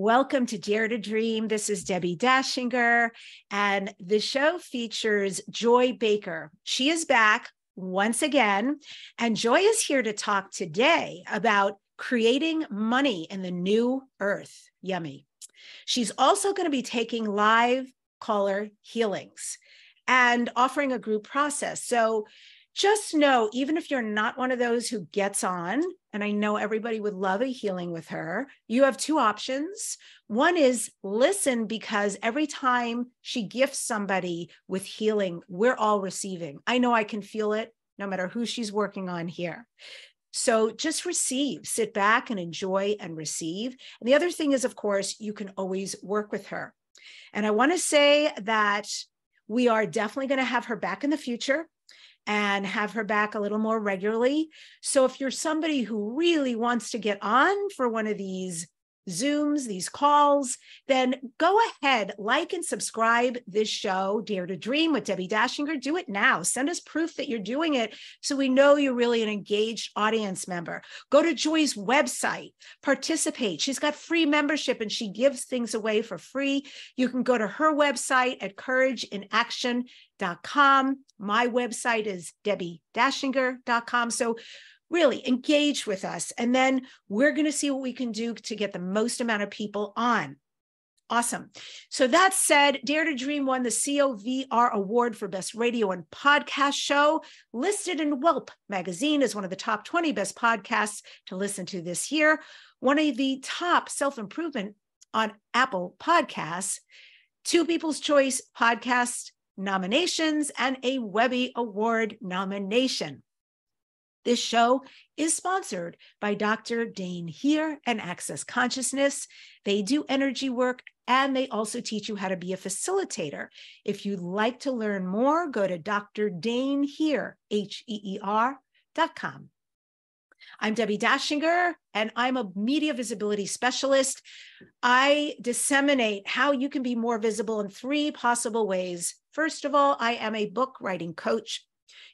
Welcome to Dare to Dream. This is Debbi Dachinger, and the show features Joy Baker. She is back once again, and Joy is here to talk today about creating money in the new earth. Yummy. She's also going to be taking live caller healings and offering a group process. So just know, even if you're not one of those who gets on, and I know everybody would love a healing with her, you have two options. One is listen because every time she gifts somebody with healing, we're all receiving. I know I can feel it no matter who she's working on here. So just receive, sit back and enjoy and receive. And the other thing is, of course, you can always work with her. And I want to say that we are definitely going to have her back in the future and have her back a little more regularly. So if you're somebody who really wants to get on for one of these Zooms, these calls, then go ahead, like and subscribe this show, Dare to Dream with Debbi Dachinger. Do it now. Send us proof that you're doing it so we know you're really an engaged audience member. Go to Joy's website, participate. She's got free membership and she gives things away for free. You can go to her website at courageinaction.com. My website is debbie-dachinger.com. So really engage with us. And then we're going to see what we can do to get the most amount of people on. Awesome. So that said, Dare to Dream won the COVR Award for Best Radio and Podcast Show, listed in Welp magazine as one of the top 20 best podcasts to listen to this year, one of the top self improvement on Apple Podcasts, two People's Choice Podcast nominations, and a Webby Award nomination. This show is sponsored by Dr. Dain Heer and Access Consciousness. They do energy work and they also teach you how to be a facilitator. If you'd like to learn more, go to Dr. Dain Heer, H E E R dot com. I'm Debbi Dachinger, and I'm a media visibility specialist. I disseminate how you can be more visible in three possible ways. First of all, I am a book writing coach.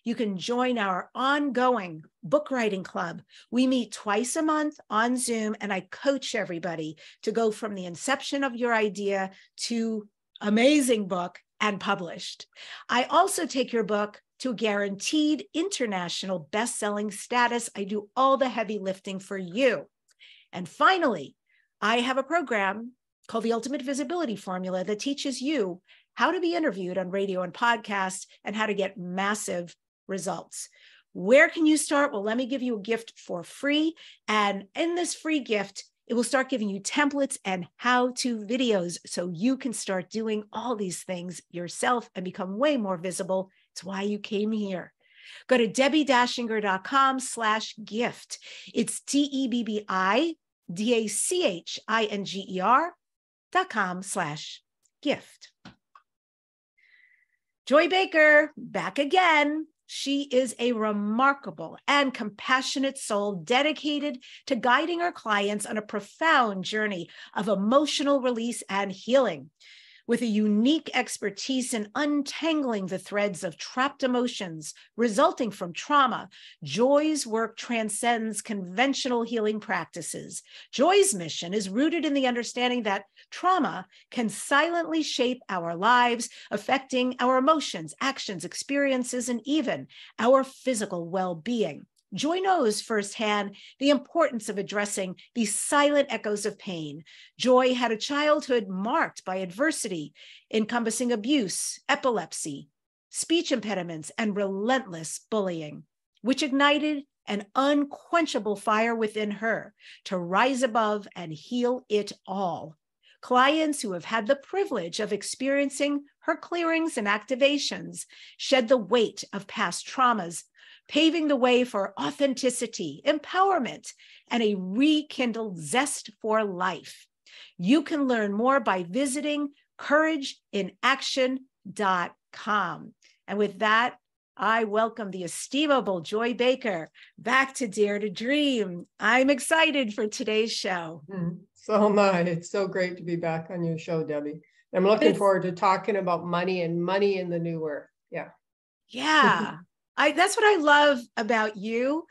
You can join our ongoing book writing club. We meet twice a month on Zoom, and I coach everybody to go from the inception of your idea to amazing book and published. I also take your book to guaranteed international best-selling status. I do all the heavy lifting for you. And finally, I have a program called the Ultimate Visibility Formula that teaches you how to be interviewed on radio and podcast and how to get massive results. Where can you start? Well, let me give you a gift for free. And in this free gift, it will start giving you templates and how to videos so you can start doing all these things yourself and become way more visible. It's why you came here. Go to debbie-dachinger.com slash gift. It's D-E-B-B-I-D-A-C-H-I-N-G-E-R dot com slash gift. Joy Baker back again. She is a remarkable and compassionate soul dedicated to guiding her clients on a profound journey of emotional release and healing. With a unique expertise in untangling the threads of trapped emotions resulting from trauma, Joy's work transcends conventional healing practices. Joy's mission is rooted in the understanding that trauma can silently shape our lives, affecting our emotions, actions, experiences, and even our physical well being. Joy knows firsthand the importance of addressing these silent echoes of pain. Joy had a childhood marked by adversity, encompassing abuse, epilepsy, speech impediments, and relentless bullying, which ignited an unquenchable fire within her to rise above and heal it all. Clients who have had the privilege of experiencing her clearings and activations shed the weight of past traumas paving the way for authenticity, empowerment, and a rekindled zest for life. You can learn more by visiting courageinaction.com. And with that, I welcome the estimable Joy Baker back to Dare to Dream. I'm excited for today's show. Mm, so am I. It's so great to be back on your show, Debbi. I'm looking it's, forward to talking about money and money in the new earth. Yeah. Yeah. I that's what I love about you.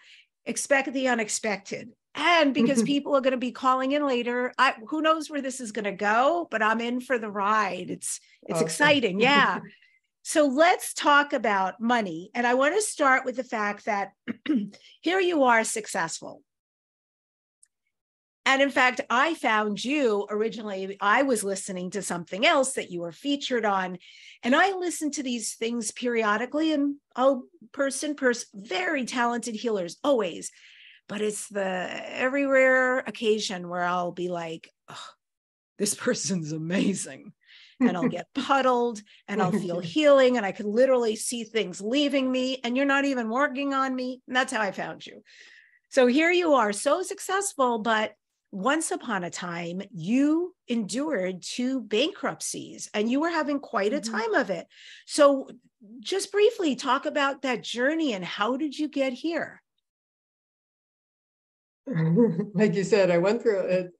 Expect the unexpected. and because people are going to be calling in later i who knows where this is going to go but i'm in for the ride it's it's awesome. exciting yeah so let's talk about money and i want to start with the fact that here you are successful and in fact i found you originally i was listening to something else that you were featured on and i listen to these things periodically and oh person person very talented healers always but it's the every rare occasion where I'll be like, oh, this person's amazing. And I'll get puddled and I'll feel healing and I can literally see things leaving me and you're not even working on me. And that's how I found you. So here you are, so successful, but once upon a time you endured two bankruptcies and you were having quite a mm-hmm. time of it. So just briefly talk about that journey and how did you get here? like you said, I went through it.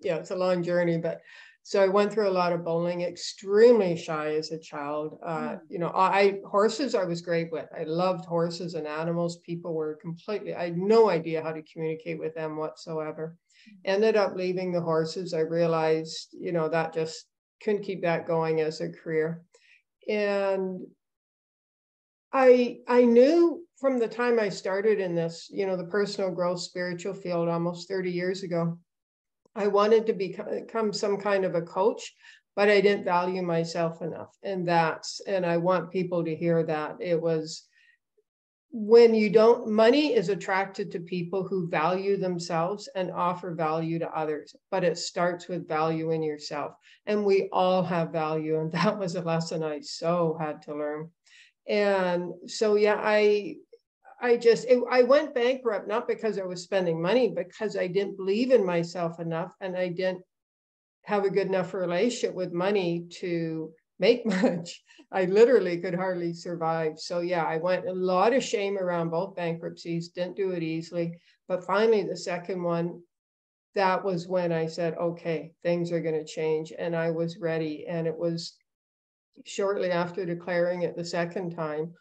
yeah, it's a long journey, but so I went through a lot of bowling. Extremely shy as a child. Uh, mm. You know, I horses I was great with. I loved horses and animals. People were completely. I had no idea how to communicate with them whatsoever. Ended up leaving the horses. I realized, you know, that just couldn't keep that going as a career, and I I knew from the time I started in this, you know, the personal growth spiritual field almost 30 years ago, I wanted to become some kind of a coach, but I didn't value myself enough. And that's, and I want people to hear that. It was when you don't, money is attracted to people who value themselves and offer value to others, but it starts with value in yourself. And we all have value. And that was a lesson I so had to learn. And so, yeah, I I just, it, I went bankrupt, not because I was spending money, because I didn't believe in myself enough and I didn't have a good enough relationship with money to make much. I literally could hardly survive. So yeah, I went a lot of shame around both bankruptcies, didn't do it easily. But finally, the second one, that was when I said, okay, things are going to change. And I was ready. And it was shortly after declaring it the second time,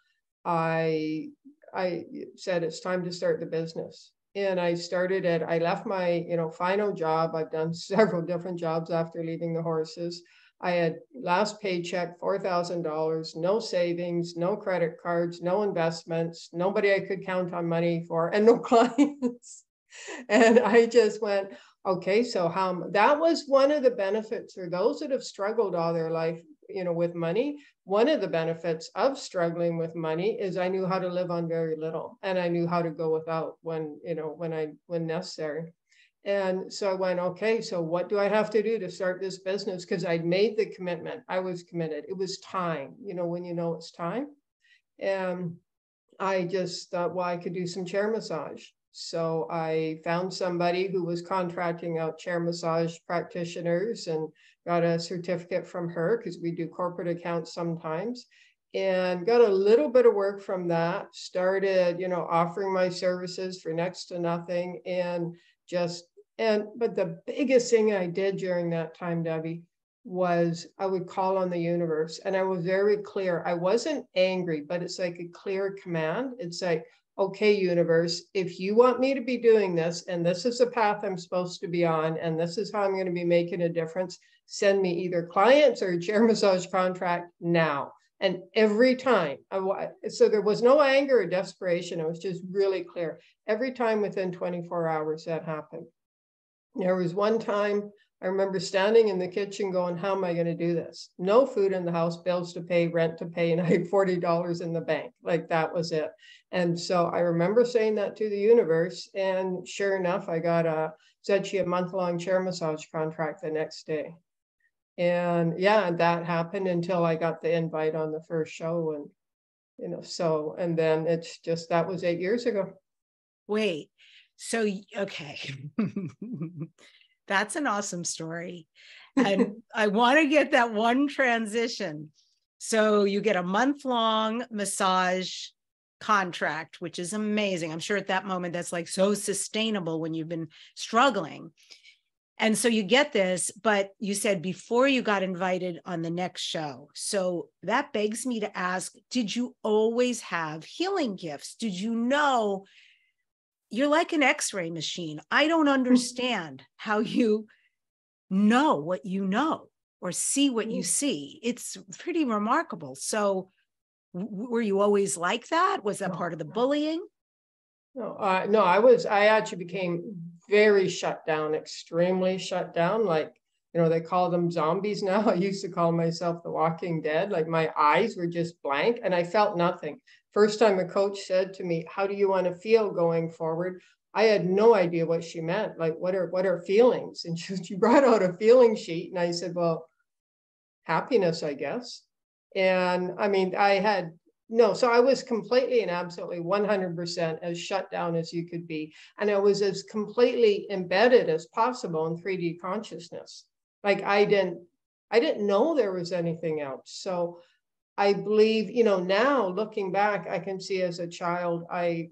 I I said it's time to start the business. And I started it. I left my, you know, final job. I've done several different jobs after leaving the horses. I had last paycheck, $4,000, no savings, no credit cards, no investments, nobody I could count on money for, and no clients. and I just went, okay, so how that was one of the benefits for those that have struggled all their life you know, with money, one of the benefits of struggling with money is I knew how to live on very little and I knew how to go without when, you know, when I, when necessary. And so I went, okay, so what do I have to do to start this business? Because I'd made the commitment. I was committed. It was time, you know, when you know it's time. And I just thought, well, I could do some chair massage. So I found somebody who was contracting out chair massage practitioners and got a certificate from her because we do corporate accounts sometimes and got a little bit of work from that started you know offering my services for next to nothing and just and but the biggest thing i did during that time Debbi was i would call on the universe and i was very clear i wasn't angry but it's like a clear command it's like okay, universe, if you want me to be doing this, and this is the path I'm supposed to be on, and this is how I'm going to be making a difference, send me either clients or a chair massage contract now. And every time, I, so there was no anger or desperation. It was just really clear. Every time within 24 hours that happened. There was one time I remember standing in the kitchen going, How am I going to do this? No food in the house, bills to pay, rent to pay, and I had $40 in the bank. Like that was it. And so I remember saying that to the universe. And sure enough, I got a said she a month long chair massage contract the next day. And yeah, that happened until I got the invite on the first show. And, you know, so, and then it's just that was eight years ago. Wait, so, okay. That's an awesome story. And I want to get that one transition. So you get a month long massage contract, which is amazing. I'm sure at that moment that's like so sustainable when you've been struggling. And so you get this, but you said before you got invited on the next show. So that begs me to ask Did you always have healing gifts? Did you know you're like an x-ray machine i don't understand how you know what you know or see what you see it's pretty remarkable so w- were you always like that was that part of the bullying No, uh, no, I was, I actually became very shut down, extremely shut down. Like, you know, they call them zombies now. I used to call myself the walking dead. Like my eyes were just blank and I felt nothing. First time a coach said to me, How do you want to feel going forward? I had no idea what she meant. Like, what are what are feelings? And she, she brought out a feeling sheet, and I said, Well, happiness, I guess. And I mean, I had no, so I was completely and absolutely 100% as shut down as you could be. And I was as completely embedded as possible in 3D consciousness. Like I didn't, I didn't know there was anything else. So I believe, you know, now looking back, I can see as a child, I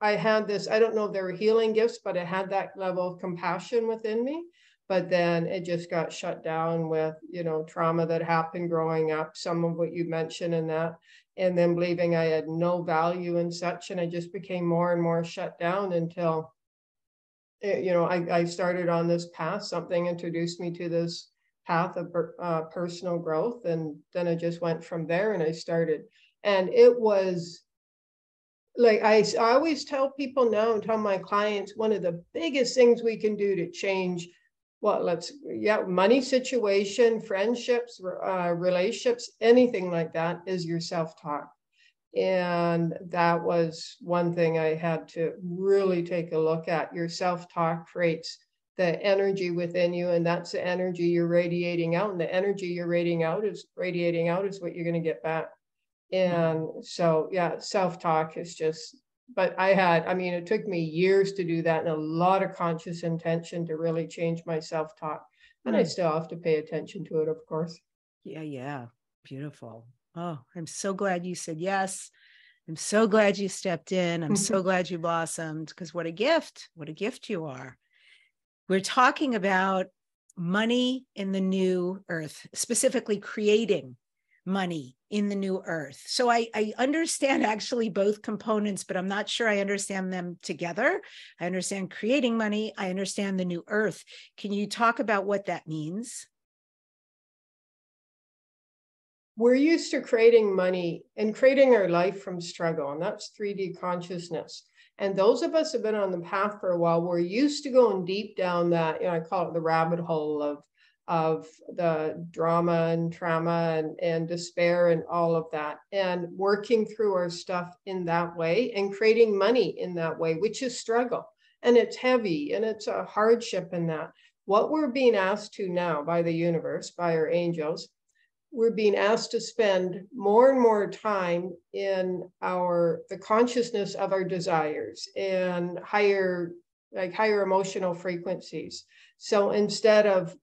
I had this, I don't know if they were healing gifts, but I had that level of compassion within me. But then it just got shut down with, you know, trauma that happened growing up, some of what you mentioned in that and then believing I had no value and such. And I just became more and more shut down until, eh, you know, I, I started on this path. Something introduced me to this path of uh, personal growth. And then I just went from there and I started. And it was like I, I always tell people now and tell my clients one of the biggest things we can do to change what let's yeah money situation friendships uh, relationships anything like that is your self-talk and that was one thing i had to really take a look at your self-talk creates the energy within you and that's the energy you're radiating out and the energy you're radiating out is radiating out is what you're going to get back. And so yeah self-talk is just but I had, I mean, it took me years to do that and a lot of conscious intention to really change my self talk. And I Mm. still have to pay attention to it, of course. yeah yeah. Beautiful. Oh i'm so glad you said yes. I'm so glad you stepped in. I'm so glad you blossomed because what a gift. What a gift you are we're talking about money in the new earth specifically creating money in the new earth. So I, I understand actually both components but i'm not sure i understand them together. I understand creating money. I understand the new earth. Can you talk about what that means? We're used to creating money and creating our life from struggle, and that's 3D consciousness. And those of us who have been on the path for a while, we're used to going deep down that, you know, I call it the rabbit hole of of the drama and trauma and, and despair and all of that, and working through our stuff in that way and creating money in that way, which is struggle. And it's heavy and it's a hardship in that. What we're being asked to now by the universe, by our angels, we're being asked to spend more and more time in our the consciousness of our desires and higher like higher emotional frequencies. So instead of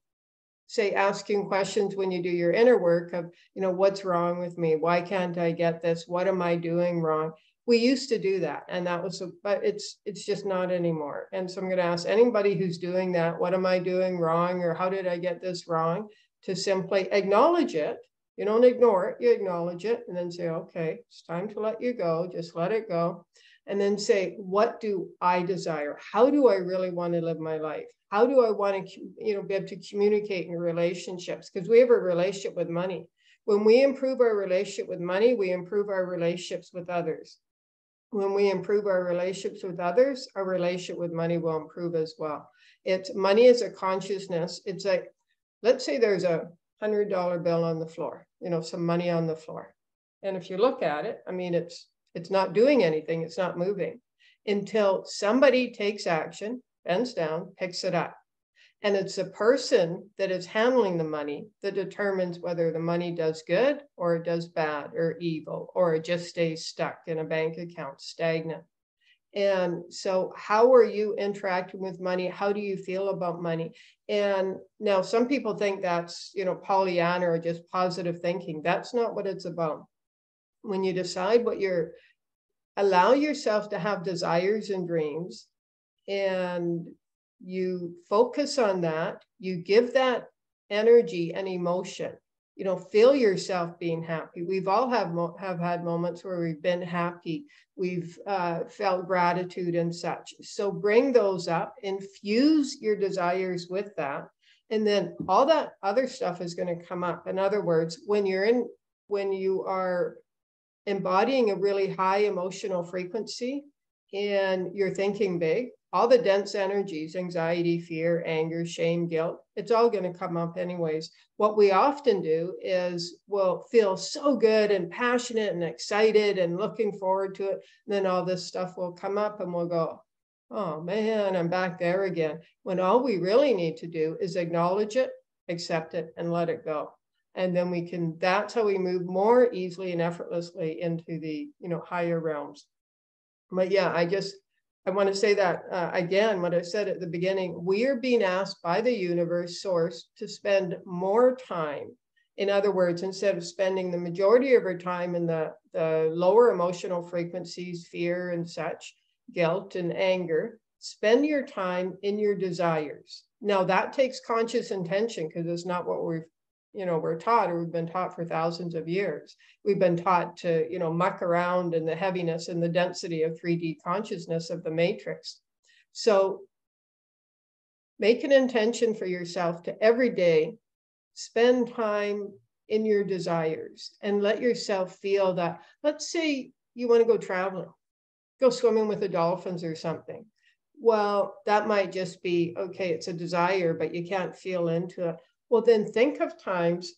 say asking questions when you do your inner work of you know what's wrong with me? Why can't i get this? What am i doing wrong? We used to do that and that was a, but it's it's just not anymore. And so i'm going to ask anybody who's doing that what am i doing wrong or how did i get this wrong to simply acknowledge it. You don't ignore it you acknowledge it and then say okay it's time to let you go just let it go. And then say what do i desire? How do i really want to live my life? How do i want to you know be able to communicate in relationships? Because we have a relationship with money. When we improve our relationship with money we improve our relationships with others. When we improve our relationships with others our relationship with money will improve as well. It's money is a consciousness. It's like let's say there's a hundred dollar bill on the floor you know some money on the floor. And if you look at it i mean it's it's not doing anything it's not moving until somebody takes action bends down picks it up. And it's the person that is handling the money that determines whether the money does good or it does bad or evil or it just stays stuck in a bank account stagnant and so, how are you interacting with money? How do you feel about money? And now, some people think that's, you know, Pollyanna or just positive thinking. That's not what it's about. When you decide what you're, allow yourself to have desires and dreams, and you focus on that, you give that energy and emotion. You know feel yourself being happy. We've all have have had moments where we've been happy. We've uh, felt gratitude and such. So bring those up infuse your desires with that and then all that other stuff is going to come up. In other words when you're in when you are embodying a really high emotional frequency and you're thinking big all the dense energies anxiety fear anger shame guilt it's all going to come up anyways. What we often do is we'll feel so good and passionate and excited and looking forward to it and then all this stuff will come up and we'll go oh man i'm back there again when all we really need to do is acknowledge it accept it and let it go. And then we can that's how we move more easily and effortlessly into the you know higher realms. But yeah i just I want to say that uh, again, what I said at the beginning, we are being asked by the universe source to spend more time. In other words, instead of spending the majority of our time in the, the lower emotional frequencies, fear and such, guilt and anger, spend your time in your desires. Now that takes conscious intention because it's not what we've you know we're taught or we've been taught for thousands of years. We've been taught to you know muck around in the heaviness and the density of 3d consciousness of the matrix. So make an intention for yourself to every day spend time in your desires and let yourself feel that let's say you want to go traveling go swimming with the dolphins or something. Well that might just be okay it's a desire but you can't feel into it well, then think of times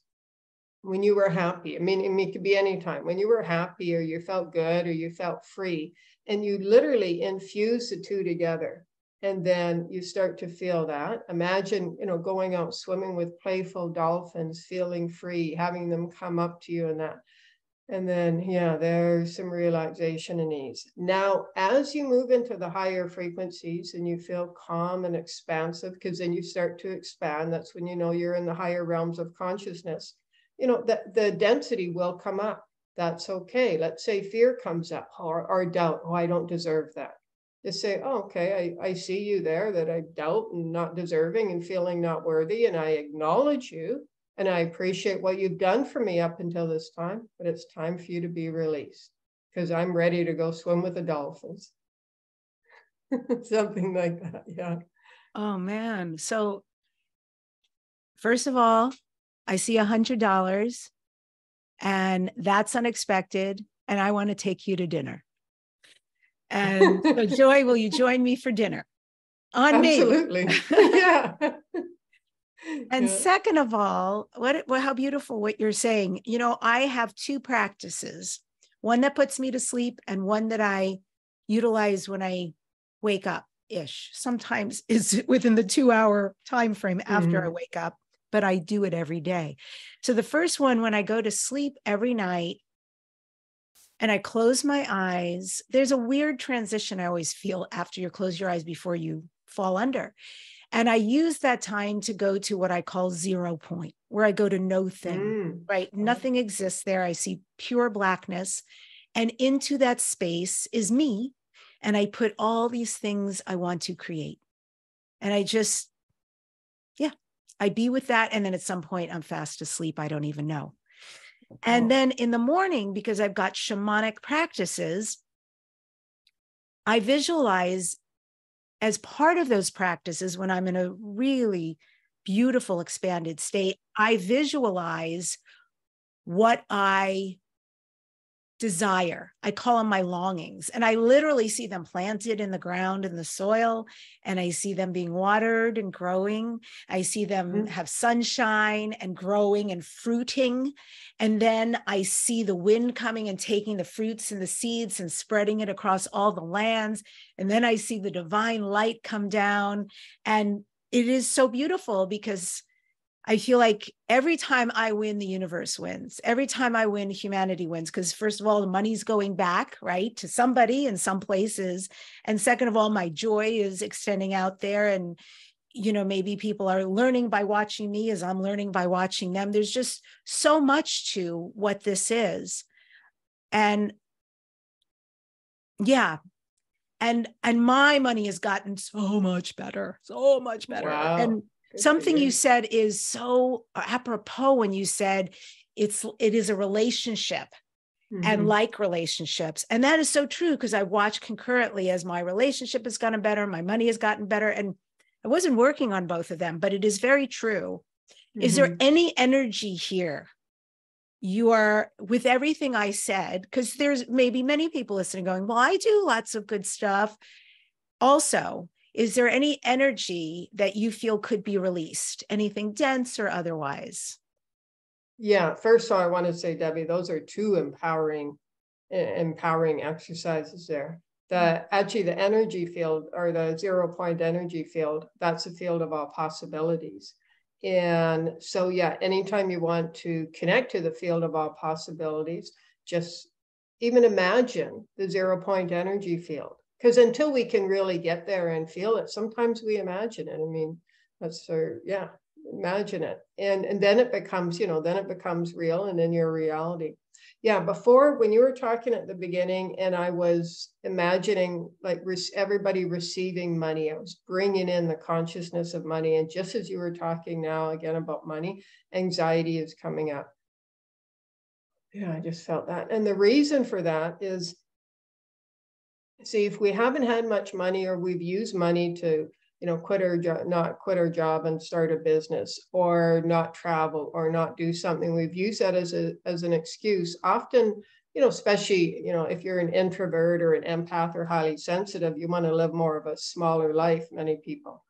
when you were happy. I mean, it could be any time when you were happy or you felt good or you felt free, and you literally infuse the two together. And then you start to feel that. Imagine, you know, going out swimming with playful dolphins, feeling free, having them come up to you and that. And then, yeah, there's some relaxation and ease. Now, as you move into the higher frequencies and you feel calm and expansive, because then you start to expand, that's when you know you're in the higher realms of consciousness. You know, that the density will come up. That's okay. Let's say fear comes up or, or doubt. Oh, I don't deserve that. Just say, oh, okay, I, I see you there that I doubt and not deserving and feeling not worthy. And I acknowledge you and I appreciate what you've done for me up until this time, but it's time for you to be released because I'm ready to go swim with the dolphins. Something like that. Yeah. Oh, man. So, first of all, I see a $100 and that's unexpected. And I want to take you to dinner. And so, Joy, will you join me for dinner? On Absolutely. me. Absolutely. yeah. And yeah. second of all, what well, how beautiful what you're saying. You know, I have two practices, one that puts me to sleep and one that I utilize when I wake up ish. Sometimes is within the 2 hour time frame after mm-hmm. I wake up, but I do it every day. So the first one when I go to sleep every night and I close my eyes, there's a weird transition I always feel after you close your eyes before you fall under. And I use that time to go to what I call zero point, where I go to no thing, mm. right? Nothing exists there. I see pure blackness. And into that space is me. And I put all these things I want to create. And I just, yeah, I be with that. And then at some point, I'm fast asleep. I don't even know. And then in the morning, because I've got shamanic practices, I visualize as part of those practices, when I'm in a really beautiful expanded state, I visualize what I desire. I call them my longings. And I literally see them planted in the ground in the soil, and I see them being watered and growing. I see them mm-hmm. have sunshine and growing and fruiting. And then I see the wind coming and taking the fruits and the seeds and spreading it across all the lands. And then I see the divine light come down. And it is so beautiful because I feel like every time I win, the universe wins. Every time I win, humanity wins. Because, first of all, the money's going back, right, to somebody in some places. And second of all, my joy is extending out there. And, you know, maybe people are learning by watching me as I'm learning by watching them. There's just so much to what this is. And yeah. And and my money has gotten so much better, so much better. Wow. And Something you said is so apropos when you said it's it is a relationship mm-hmm. and like relationships. And that is so true because I watch concurrently as my relationship has gotten better, my money has gotten better. And I wasn't working on both of them, but it is very true. Mm-hmm. Is there mm-hmm. any energy here? You are with everything I said, because there's maybe many people listening going, Well, I do lots of good stuff. Also, is there any energy that you feel could be released? Anything dense or otherwise? Yeah, first of all, I want to say, Debbi, those are two empowering, empowering exercises there. The mm-hmm. actually the energy field or the zero point energy field, that's a field of all possibilities. And so, yeah, anytime you want to connect to the field of all possibilities, just even imagine the zero point energy field. Because until we can really get there and feel it, sometimes we imagine it. I mean, that's our, yeah, imagine it. And and then it becomes you know then it becomes real and in your reality. Yeah before when you were talking at the beginning and i was imagining like re- everybody receiving money i was bringing in the consciousness of money. And just as you were talking now again about money anxiety is coming up. Yeah i just felt that. And the reason for that is see if we haven't had much money or we've used money to you know, quit our job, not quit our job and start a business or not travel or not do something. We've used that as a as an excuse. Often, you know, especially, you know, if you're an introvert or an empath or highly sensitive, you want to live more of a smaller life, many people.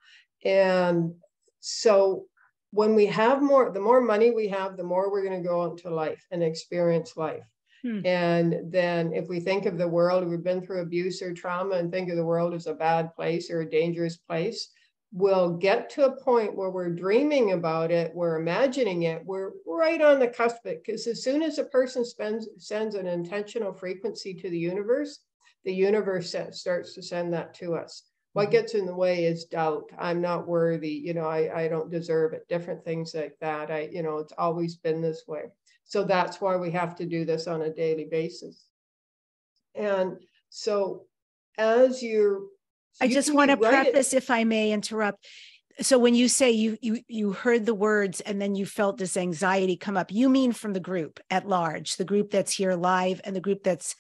And so when we have more, the more money we have, the more we're going to go into life and experience life. Hmm. And then if we think of the world, we've been through abuse or trauma and think of the world as a bad place or a dangerous place, we'll get to a point where we're dreaming about it, we're imagining it, we're right on the cusp of it. Because as soon as a person spends, sends an intentional frequency to the universe, the universe starts to send that to us. What mm-hmm. gets in the way is doubt. I'm not worthy. You know, I, I don't deserve it. Different things like that. I, you know, it's always been this way. So that's why we have to do this on a daily basis. And so as you I just want to preface, it. if I may interrupt. So when you say you you you heard the words and then you felt this anxiety come up, you mean from the group at large, the group that's here live and the group that's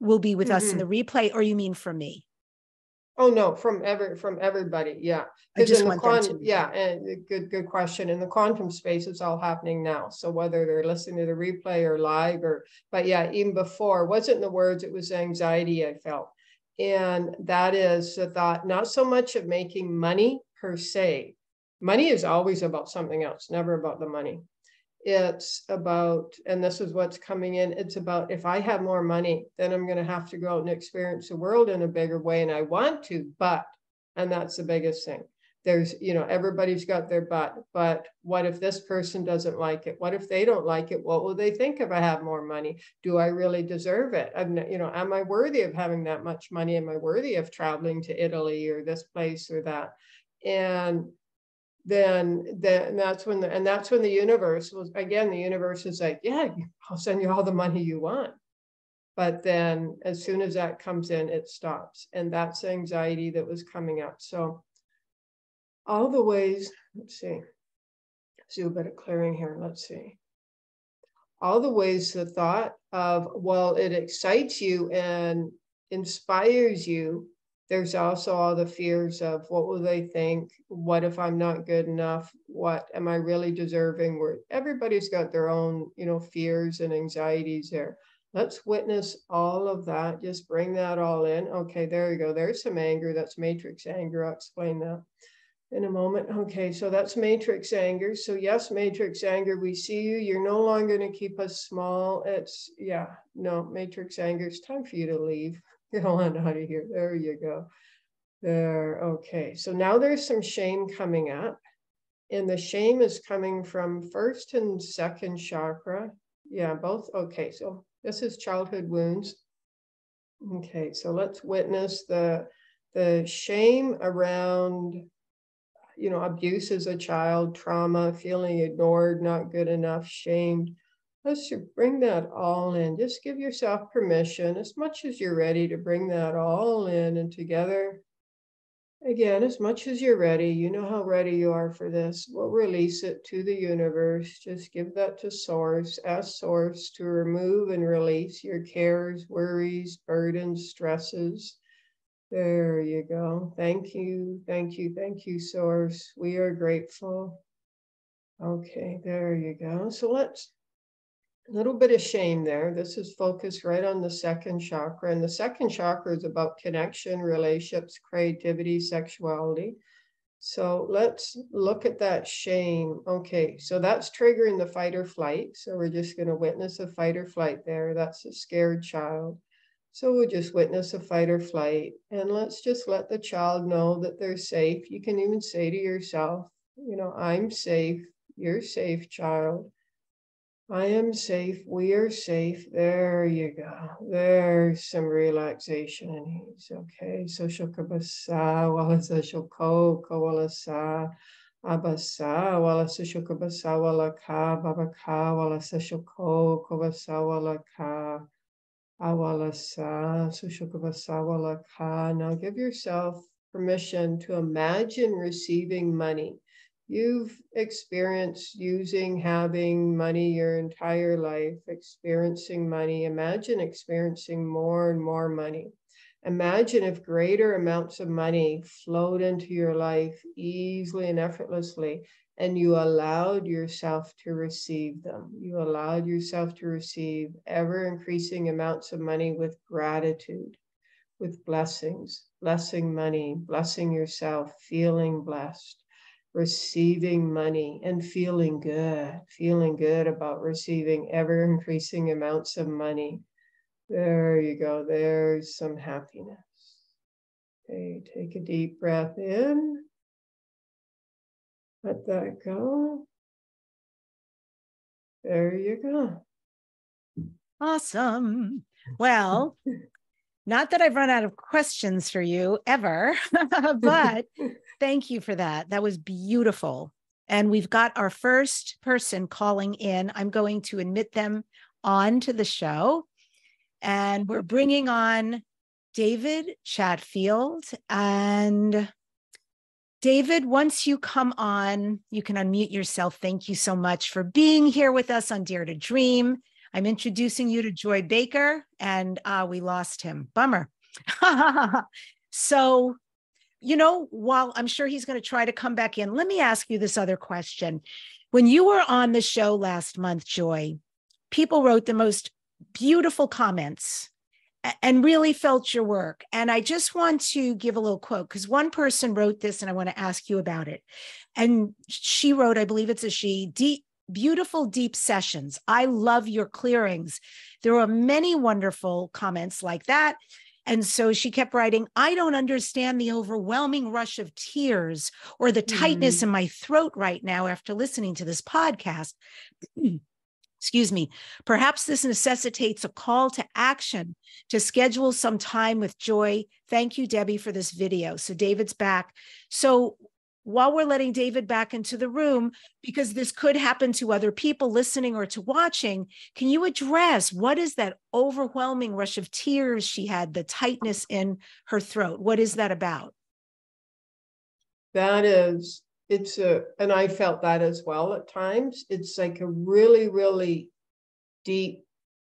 will be with mm-hmm. us in mm-hmm. the replay, or you mean from me? Oh no, from every from everybody, yeah. I just want quantum, them to yeah, and good good question. In the quantum space, it's all happening now. So whether they're listening to the replay or live, or but yeah, even before, wasn't the words, it was anxiety I felt, and that is the thought, not so much of making money per se. Money is always about something else, never about the money it's about, and this is what's coming in, it's about if I have more money, then I'm going to have to go out and experience the world in a bigger way. And I want to, but, and that's the biggest thing. There's, you know, everybody's got their but, but what if this person doesn't like it? What if they don't like it? What will they think if I have more money? Do I really deserve it? I'm, you know, am I worthy of having that much money? Am I worthy of traveling to Italy or this place or that? And then then that's when the, and that's when the universe was again the universe is like yeah i'll send you all the money you want. But then as soon as that comes in it stops. And that's anxiety that was coming up. So all the ways let's see. Let's do a bit of clearing here. Let's see. All the ways the thought of well it excites you and inspires you there's also all the fears of what will they think? What if i'm not good enough? What am i really deserving? Where everybody's got their own you know fears and anxieties there. Let's witness all of that. Just bring that all in. Okay there you go. There's some anger. That's matrix anger. I'll explain that in a moment. Okay so that's matrix anger. So yes matrix anger. We see you. You're no longer going to keep us small. It's yeah no matrix anger. It's time for you to leave Get on out of here. There you go. There. Okay. So now there's some shame coming up. And the shame is coming from first and second chakra. Yeah, both. Okay. So this is childhood wounds. Okay. So let's witness the the shame around you know abuse as a child trauma feeling ignored not good enough shamed Let's bring that all in. Just give yourself permission as much as you're ready to bring that all in and together. Again, as much as you're ready, you know how ready you are for this. We'll release it to the universe. Just give that to Source. Ask Source to remove and release your cares, worries, burdens, stresses. There you go. Thank you. Thank you. Thank you, Source. We are grateful. Okay, there you go. So let's little bit of shame there. This is focused right on the second chakra. And the second chakra is about connection, relationships, creativity, sexuality. So let's look at that shame. Okay, so that's triggering the fight or flight. So we're just going to witness a fight or flight there. That's a scared child. So we'll just witness a fight or flight. And let's just let the child know that they're safe. You can even say to yourself, you know, I'm safe. You're safe, child. I am safe. We are safe. There you go. There's some relaxation and ease. Okay. So shukabasa, wala sa shoko, wala sa abasa, ah, wala sa shukabasa, wala ka, babaka, wala sa shoko, kobasa, wala ka, awala ah, sa, sushukabasa, wala ka. Now give yourself permission to imagine receiving money you've experienced using, having money your entire life, experiencing money. Imagine experiencing more and more money. Imagine if greater amounts of money flowed into your life easily and effortlessly, and you allowed yourself to receive them. You allowed yourself to receive ever increasing amounts of money with gratitude, with blessings, blessing money, blessing yourself, feeling blessed receiving money and feeling good, feeling good about receiving ever increasing amounts of money. There you go. There's some happiness. Okay, take a deep breath in. Let that go. There you go. Awesome. Well, not that I've run out of questions for you ever, but Thank you for that. That was beautiful. And we've got our first person calling in. I'm going to admit them on to the show. And we're bringing on David Chatfield. And David, once you come on, you can unmute yourself. Thank you so much for being here with us on Dare to Dream. I'm introducing you to Joy Baker, and uh, we lost him. Bummer. so, you know, while I'm sure he's going to try to come back in, let me ask you this other question. When you were on the show last month, Joy, people wrote the most beautiful comments and really felt your work. And I just want to give a little quote because one person wrote this and I want to ask you about it. And she wrote, I believe it's a she, deep, beautiful, deep sessions. I love your clearings. There are many wonderful comments like that. And so she kept writing, I don't understand the overwhelming rush of tears or the tightness mm. in my throat right now after listening to this podcast. Excuse me. Perhaps this necessitates a call to action to schedule some time with Joy. Thank you, Debbi, for this video. So David's back. So while we're letting David back into the room, because this could happen to other people listening or to watching, can you address what is that overwhelming rush of tears she had, the tightness in her throat? What is that about? That is, it's a, and I felt that as well at times. It's like a really, really deep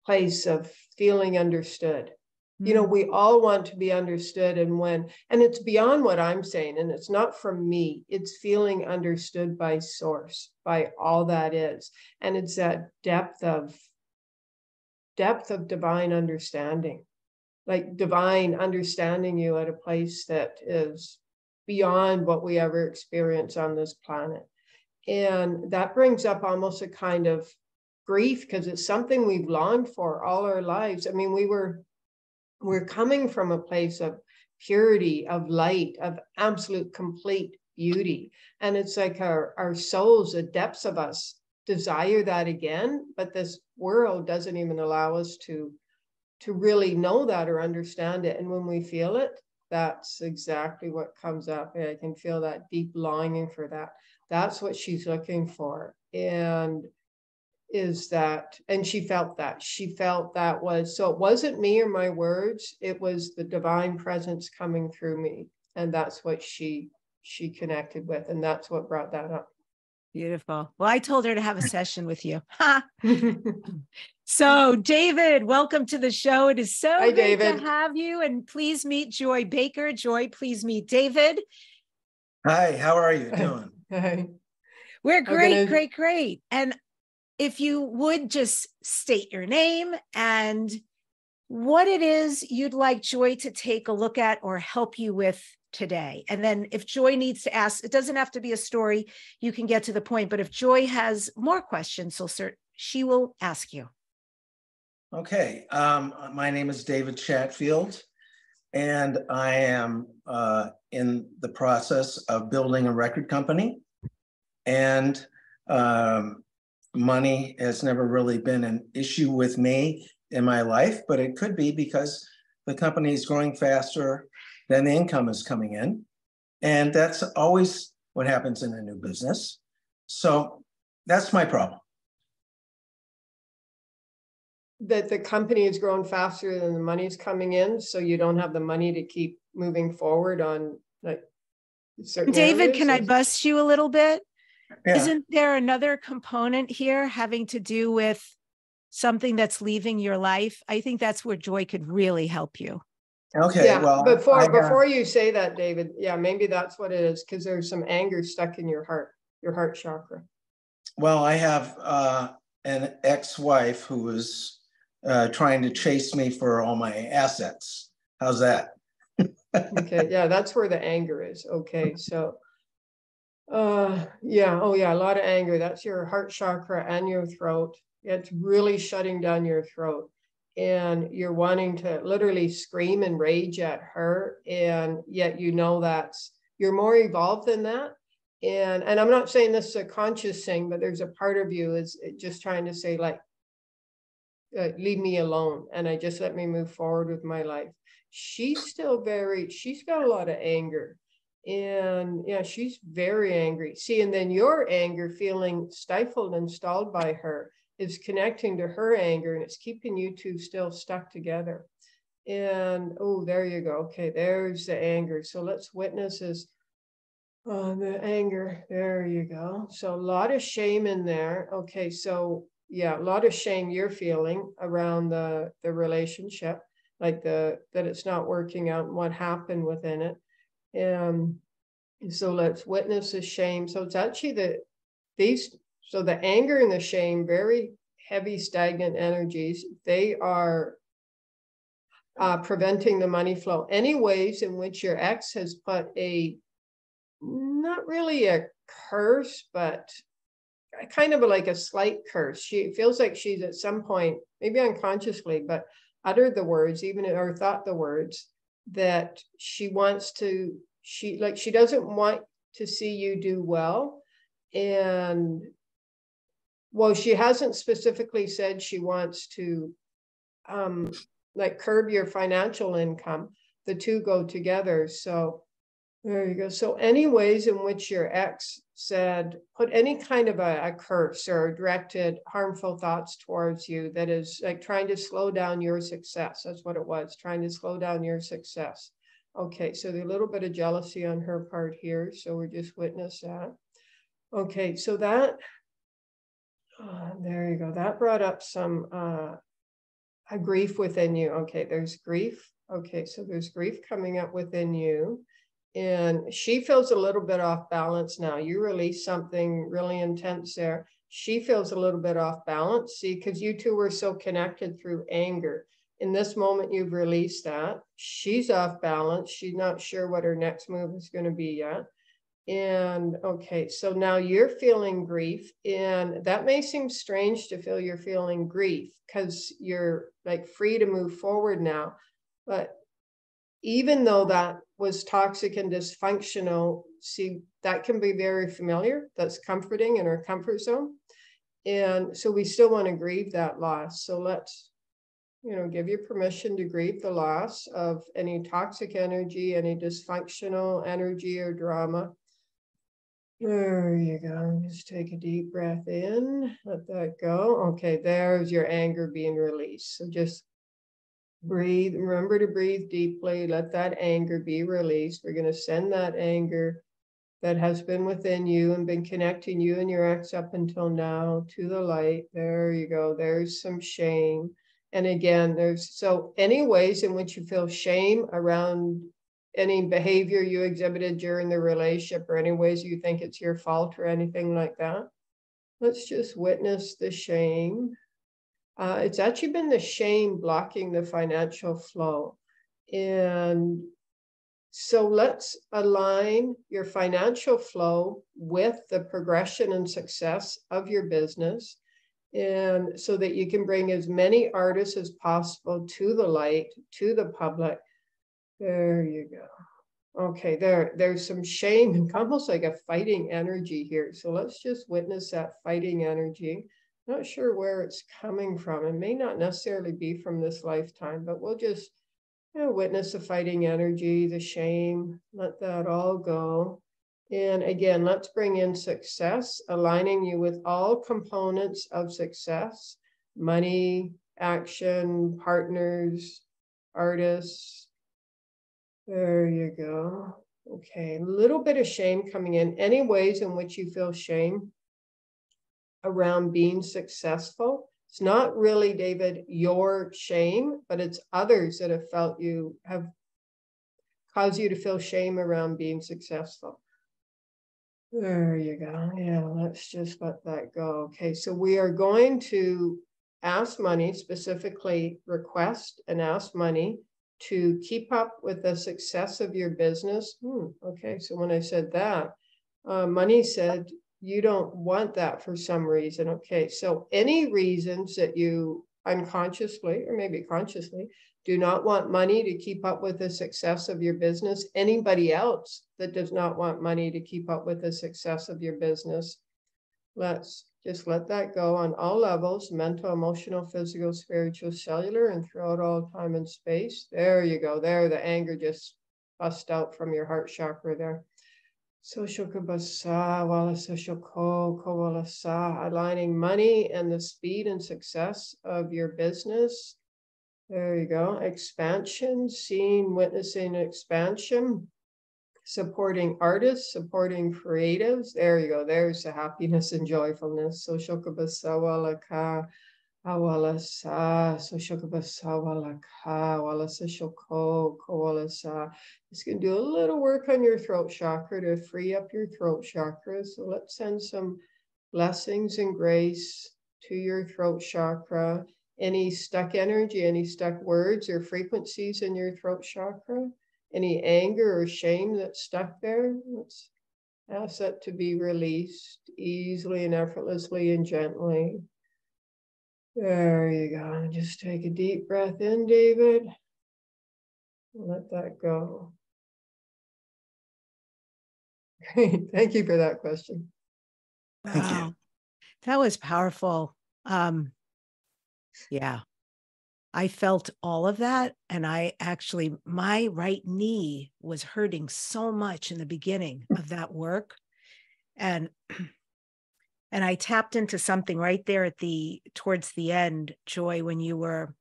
place of feeling understood you know mm. we all want to be understood and when and it's beyond what i'm saying and it's not from me. It's feeling understood by source by all that is. And it's that depth of depth of divine understanding. Like divine understanding you at a place that is beyond what we ever experience on this planet. And that brings up almost a kind of grief because it's something we've longed for all our lives. I mean we were we're coming from a place of purity, of light, of absolute complete beauty. And it's like our, our souls, the depths of us desire that again, but this world doesn't even allow us to to really know that or understand it. And when we feel it, that's exactly what comes up. I can feel that deep longing for that. That's what she's looking for. And is that and she felt that she felt that was so it wasn't me or my words it was the divine presence coming through me and that's what she she connected with and that's what brought that up. Beautiful. Well i told her to have a session with you. So david welcome to the show. It is so Hi, great David. to have you and please meet joy baker. Joy please meet david. Hi, how are you doing? Hi. we're great gonna- great great. And if you would just state your name and what it is you'd like Joy to take a look at or help you with today. And then if Joy needs to ask, it doesn't have to be a story, you can get to the point. But if Joy has more questions, she will ask you. Okay, um, my name is David Chatfield, and I am uh, in the process of building a record company. And um, money has never really been an issue with me in my life, but it could be because the company is growing faster than the income is coming in. And that's always what happens in a new business. So that's my problem. that the company has grown faster than the money's coming in so you don't have the money to keep moving forward on like certain David, areas? can I bust you a little bit? Yeah. Isn't there another component here having to do with something that's leaving your life? I think that's where Joy could really help you. Okay, yeah well. before I have- before you say that david yeah maybe that's what it is because there's some anger stuck in your heart your heart chakra Well, I have uh, an ex-wife who was uh, trying to chase me for all my assets. How's that? okay yeah that's where the anger is okay so uh yeah oh yeah a lot of anger that's your heart chakra and your throat. It's really shutting down your throat. And you're wanting to literally scream and rage at her and yet you know that's you're more evolved than that. And and i'm not saying this is a conscious thing but there's a part of you is just trying to say like uh, leave me alone and i just let me move forward with my life. She's still very she's got a lot of anger and yeah she's very angry. See and then your anger feeling stifled and stalled by her is connecting to her anger and it's keeping you two still stuck together. And oh there you go. Okay there's the anger. So let's witness this. Oh the anger. There you go. So a lot of shame in there. Okay so yeah a lot of shame you're feeling around the the relationship like the that it's not working out and what happened within it and so let's witness the shame. So it's actually the these so the anger and the shame very heavy stagnant energies they are uh, preventing the money flow. Any ways in which your ex has put a not really a curse but kind of like a slight curse. She feels like she's at some point maybe unconsciously but uttered the words, even or thought the words that she wants to, she like she doesn't want to see you do well. And well, she hasn't specifically said she wants to um like curb your financial income. The two go together. So there you go. So any ways in which your ex said, put any kind of a, a curse or directed harmful thoughts towards you that is like trying to slow down your success. That's what it was, trying to slow down your success. Okay, so a little bit of jealousy on her part here. So we're just witness that. Okay, so that, oh, there you go. That brought up some uh, a grief within you. Okay, there's grief. Okay, so there's grief coming up within you and she feels a little bit off balance now. You release something really intense there. She feels a little bit off balance. See, because you two were so connected through anger. In this moment, you've released that. She's off balance. She's not sure what her next move is going to be yet. And okay, so now you're feeling grief, and that may seem strange to feel you're feeling grief because you're like free to move forward now. But even though that was toxic and dysfunctional, see, that can be very familiar. That's comforting in our comfort zone. And so we still want to grieve that loss. So let's, you know, give you permission to grieve the loss of any toxic energy, any dysfunctional energy or drama. There you go. Just take a deep breath in, let that go. Okay, there's your anger being released. So just Breathe. Remember to breathe deeply. Let that anger be released. We're going to send that anger that has been within you and been connecting you and your ex up until now to the light. There you go. There's some shame. And again, there's so any ways in which you feel shame around any behavior you exhibited during the relationship or any ways you think it's your fault or anything like that. Let's just witness the shame. Uh, it's actually been the shame blocking the financial flow. And so let's align your financial flow with the progression and success of your business. And so that you can bring as many artists as possible to the light, to the public. There you go. Okay, there, there's some shame and almost like a fighting energy here. So let's just witness that fighting energy. Not sure where it's coming from. It may not necessarily be from this lifetime, but we'll just you know, witness the fighting energy, the shame, let that all go. And again, let's bring in success, aligning you with all components of success money, action, partners, artists. There you go. Okay, a little bit of shame coming in. Any ways in which you feel shame? Around being successful. It's not really, David, your shame, but it's others that have felt you have caused you to feel shame around being successful. There you go. Yeah, let's just let that go. Okay, so we are going to ask money, specifically request and ask money to keep up with the success of your business. Hmm, okay, so when I said that, uh, money said you don't want that for some reason. Okay, so any reasons that you unconsciously or maybe consciously do not want money to keep up with the success of your business, anybody else that does not want money to keep up with the success of your business, let's just let that go on all levels mental, emotional, physical, spiritual, cellular, and throughout all time and space. There you go. There, the anger just bust out from your heart chakra there. Social kabasa, wala social ko, ko wala sa, aligning money and the speed and success of your business. There you go. Expansion, seeing, witnessing expansion, supporting artists, supporting creatives. There you go. There's the happiness and joyfulness. Social kabasa wala ka awala sa so shokabasa wala ka wala sa shoko koala sa. It's going to do a little work on your throat chakra to free up your throat chakra. So let's send some blessings and grace to your throat chakra. Any stuck energy, any stuck words or frequencies in your throat chakra, any anger or shame that's stuck there, let's ask that to be released easily and effortlessly and gently. There you go. Just take a deep breath in, David. Let that go. Great. Thank you for that question. Thank wow. you. That was powerful. Um, yeah. I felt all of that. And I actually, my right knee was hurting so much in the beginning of that work. And and i tapped into something right there at the towards the end joy when you were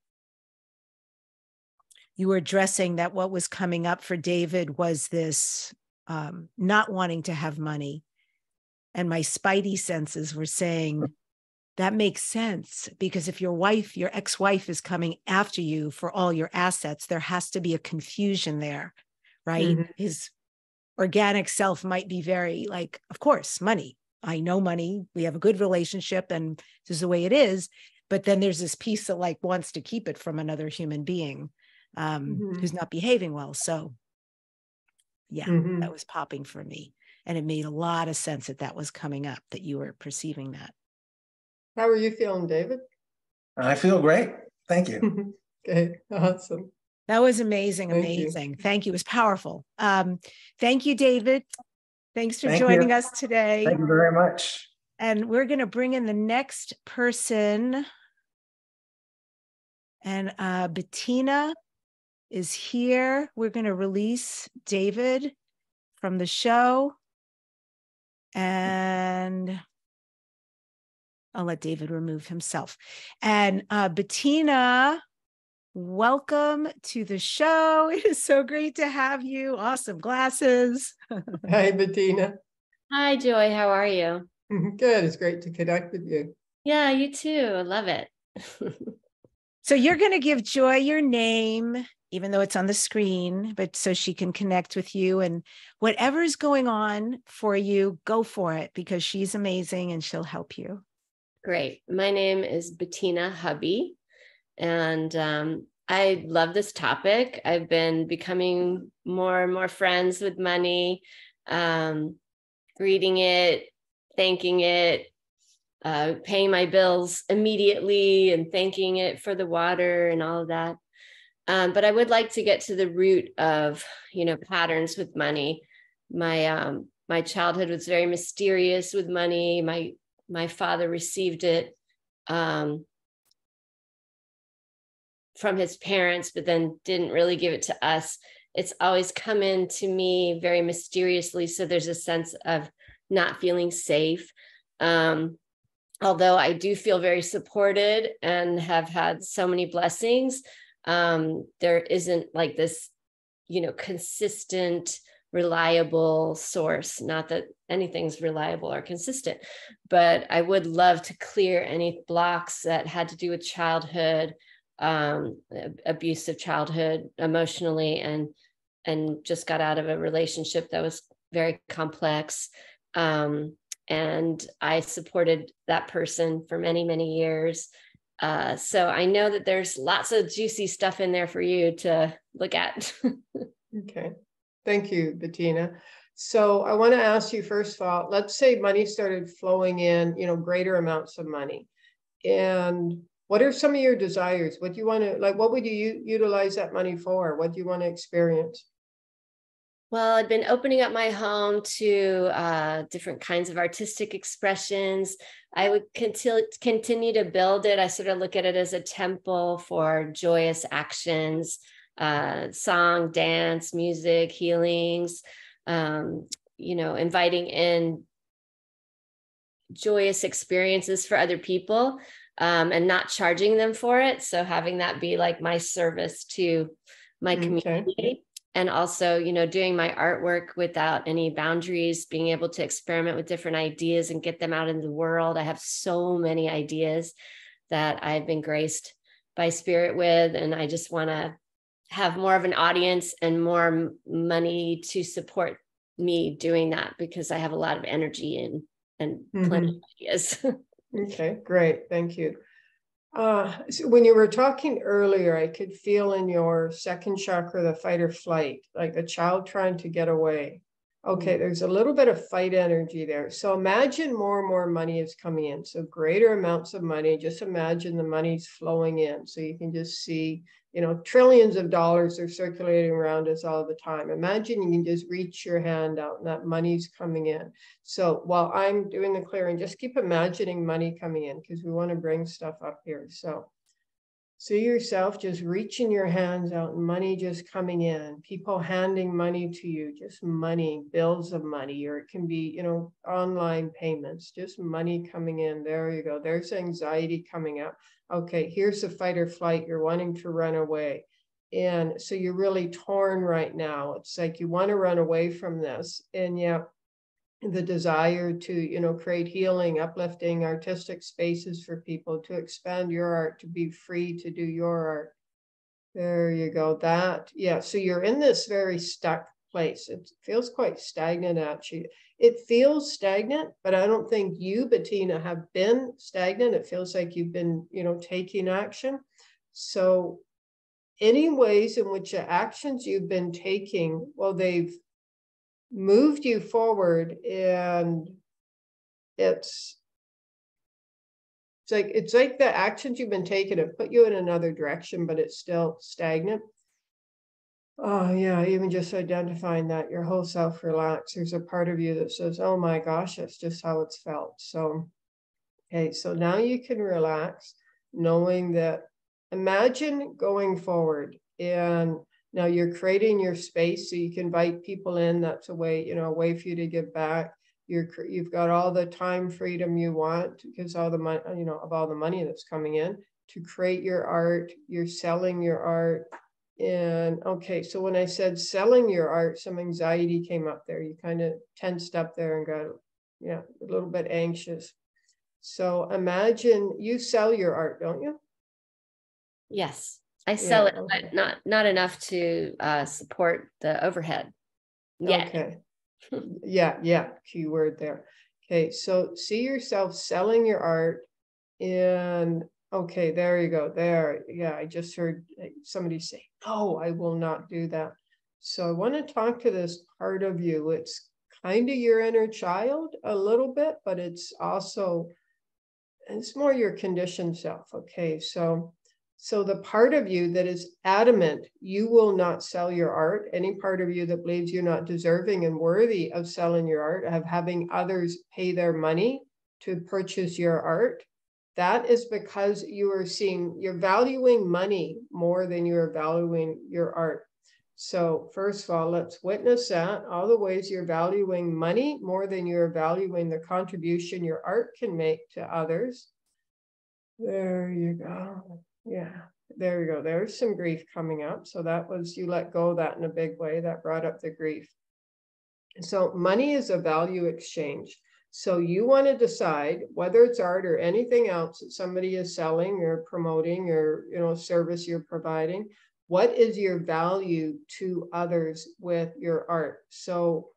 you were addressing that what was coming up for david was this um, not wanting to have money. And my spidey senses were saying that makes sense because if your wife your ex-wife is coming after you for all your assets there has to be a confusion there right? Mm-hmm. his organic self might be very like of course money I know money, we have a good relationship, and this is the way it is. But then there's this piece that like wants to keep it from another human being um, mm-hmm. who's not behaving well. So, yeah, mm-hmm. that was popping for me. And it made a lot of sense that that was coming up, that you were perceiving that. How are you feeling, David? I feel great. Thank you. okay, awesome. That was amazing, thank amazing. You. Thank you. It was powerful. Um, thank you, David. Thanks for Thank joining you. us today. Thank you very much. And we're going to bring in the next person. And uh, Bettina is here. We're going to release David from the show. And I'll let David remove himself. And uh, Bettina welcome to the show. It is so great to have you. Awesome glasses. Hi, Bettina. Hi, Joy. How are you? Mm-hmm. Good. It's great to connect with you. Yeah, you too. I love it. so you're going to give Joy your name, even though it's on the screen, but so she can connect with you and whatever is going on for you, go for it because she's amazing and she'll help you. Great. My name is Bettina Hubby, and um, I love this topic. I've been becoming more and more friends with money, um, reading it, thanking it, uh, paying my bills immediately, and thanking it for the water and all of that. Um, but I would like to get to the root of, you know, patterns with money. My um, my childhood was very mysterious with money. My my father received it um, from his parents, but then didn't really give it to us. It's always come in to me very mysteriously. So there's a sense of not feeling safe. Um, although I do feel very supported and have had so many blessings, um, there isn't like this, you know, consistent reliable source. Not that anything's reliable or consistent, but I would love to clear any blocks that had to do with childhood, um, abusive childhood, emotionally, and and just got out of a relationship that was very complex. Um, and I supported that person for many, many years. Uh, so I know that there's lots of juicy stuff in there for you to look at. okay. Thank you, Bettina. So I want to ask you first of all, let's say money started flowing in, you know, greater amounts of money. And what are some of your desires? What do you want to like what would you utilize that money for? What do you want to experience? Well, I've been opening up my home to uh, different kinds of artistic expressions. I would continue continue to build it. I sort of look at it as a temple for joyous actions, uh, song, dance, music, healings, um, you know, inviting in joyous experiences for other people um, and not charging them for it. So having that be like my service to my community. Okay. And also, you know, doing my artwork without any boundaries, being able to experiment with different ideas and get them out in the world. I have so many ideas that I've been graced by spirit with. And I just want to have more of an audience and more money to support me doing that because I have a lot of energy and and mm-hmm. plenty of ideas. okay, great. Thank you. Uh, so when you were talking earlier, I could feel in your second chakra the fight or flight, like a child trying to get away. Okay, mm-hmm. there's a little bit of fight energy there. So imagine more and more money is coming in. So greater amounts of money. Just imagine the money's flowing in. So you can just see you know, trillions of dollars are circulating around us all the time. Imagine you can just reach your hand out and that money's coming in. So while I'm doing the clearing, just keep imagining money coming in because we want to bring stuff up here. So see yourself just reaching your hands out and money just coming in, people handing money to you, just money, bills of money, or it can be, you know, online payments, just money coming in. There you go. There's anxiety coming up okay, here's the fight or flight, you're wanting to run away. And so you're really torn right now. It's like you want to run away from this. And yet the desire to, you know, create healing, uplifting artistic spaces for people, to expand your art, to be free to do your art. There you go. That, yeah. So you're in this very stuck place. It feels quite stagnant actually. It feels stagnant, but I don't think you, Bettina, have been stagnant. It feels like you've been, you know, taking action. So any ways in which the actions you've been taking, well, they've moved you forward and it's it's like it's like the actions you've been taking have put you in another direction, but it's still stagnant. Oh, yeah, even just identifying that your whole self relax. There's a part of you that says, oh my gosh, that's just how it's felt. So, okay, so now you can relax knowing that imagine going forward and now you're creating your space so you can invite people in. That's a way, you know, a way for you to give back. You're, you've got all the time freedom you want because all the money, you know, of all the money that's coming in to create your art. You're selling your art. And okay, so when I said selling your art, some anxiety came up there. You kind of tensed up there and got, yeah, a little bit anxious. So imagine you sell your art, don't you? Yes, I sell Yeah, it, but not not enough to uh, support the overhead. Yeah. Okay. Yeah, yeah, keyword there. Okay, so see yourself selling your art and okay, there you go. There. Yeah, I just heard uh, somebody say, "No, I will not do that." So I want to talk to this part of you. It's kind of your inner child a little bit, but it's also it's more your conditioned self. Okay, so so the part of you that is adamant you will not sell your art, any part of you that believes you're not deserving and worthy of selling your art, of having others pay their money to purchase your art, that is because you are seeing you're valuing money more than you're valuing your art. So first of all, let's witness that all the ways you're valuing money more than you're valuing the contribution your art can make to others. There you go. Yeah, there you go. There's some grief coming up. So that was, you let go of that in a big way. That brought up the grief. So money is a value exchange. So you want to decide whether it's art or anything else that somebody is selling or promoting or, you know, service you're providing. What is your value to others with your art? So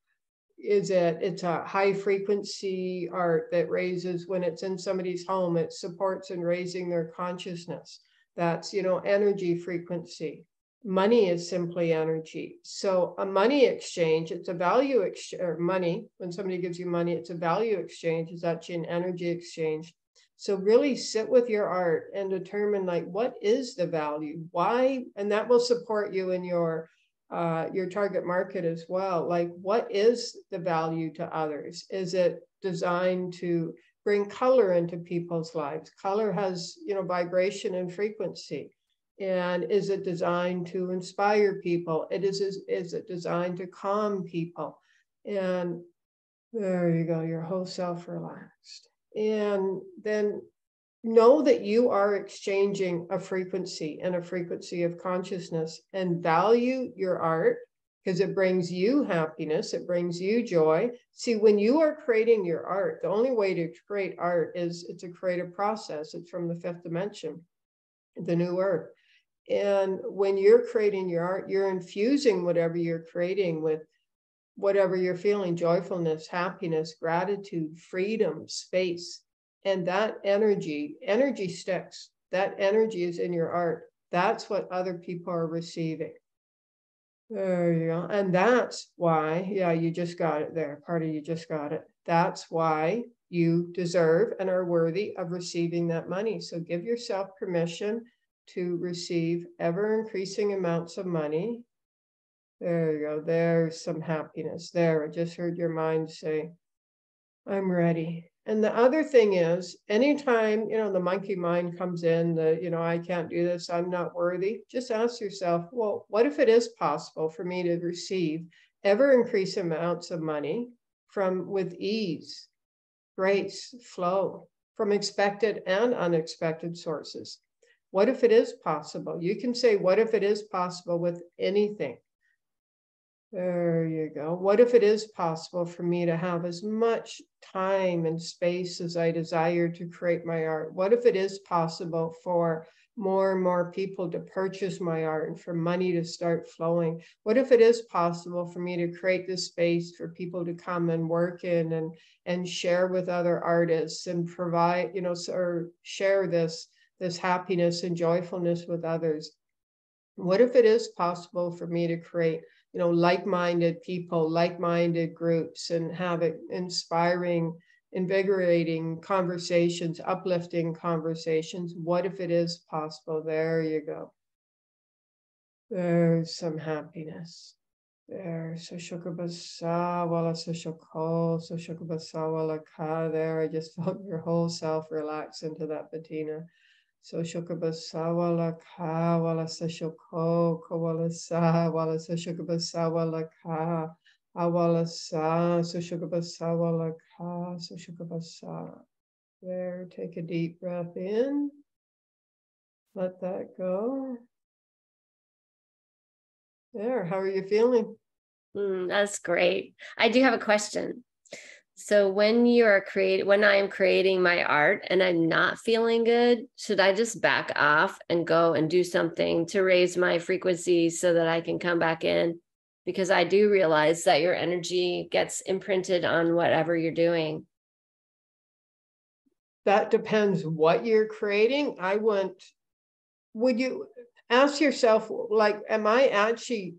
is it it's a high frequency art that raises when it's in somebody's home it supports in raising their consciousness that's you know energy frequency money is simply energy so a money exchange it's a value exchange or money when somebody gives you money it's a value exchange it's actually an energy exchange so really sit with your art and determine like what is the value why and that will support you in your uh, your target market as well. Like, what is the value to others? Is it designed to bring color into people's lives? Color has, you know, vibration and frequency. And is it designed to inspire people? It is, is, is it designed to calm people? And there you go, your whole self relaxed. And then know that you are exchanging a frequency and a frequency of consciousness and value your art because it brings you happiness, it brings you joy. See, when you are creating your art, the only way to create art is it's a creative process. It's from the fifth dimension, the new earth. And when you're creating your art, you're infusing whatever you're creating with whatever you're feeling joyfulness, happiness, gratitude, freedom, space and that energy energy sticks that energy is in your art that's what other people are receiving there you go. And that's why yeah you just got it there. Part of you just got it. That's why you deserve and are worthy of receiving that money. So give yourself permission to receive ever increasing amounts of money. There you go. There's some happiness there. I just heard your mind say i'm ready and the other thing is, anytime, you know, the monkey mind comes in, the, you know, I can't do this, I'm not worthy, just ask yourself, well, what if it is possible for me to receive ever increasing amounts of money from with ease, grace, flow, from expected and unexpected sources? What if it is possible? You can say, what if it is possible with anything? There you go. What if it is possible for me to have as much time and space as I desire to create my art? What if it is possible for more and more people to purchase my art and for money to start flowing? What if it is possible for me to create this space for people to come and work in and, and share with other artists and provide, you know, or share this, this happiness and joyfulness with others? What if it is possible for me to create you know, like-minded people, like-minded groups, and have it inspiring, invigorating conversations, uplifting conversations. What if it is possible? There you go. There's some happiness. There, so shukabasa wala so shoko, so shukabasa wala ka. There, I just felt your whole self relax into that Bettina. So shukabasa wala ka wala sa shoko kawala sa wala sa shukabasa wala ka awala sa so shukabasa ka so shukabasa. There, take a deep breath in Let that go. There, how are you feeling? Mm, that's great. I do have a question. So when you're creating, when I am creating my art and I'm not feeling good, should I just back off and go and do something to raise my frequency so that I can come back in? Because I do realize that your energy gets imprinted on whatever you're doing. That depends what you're creating. I want, would you ask yourself, like, am I actually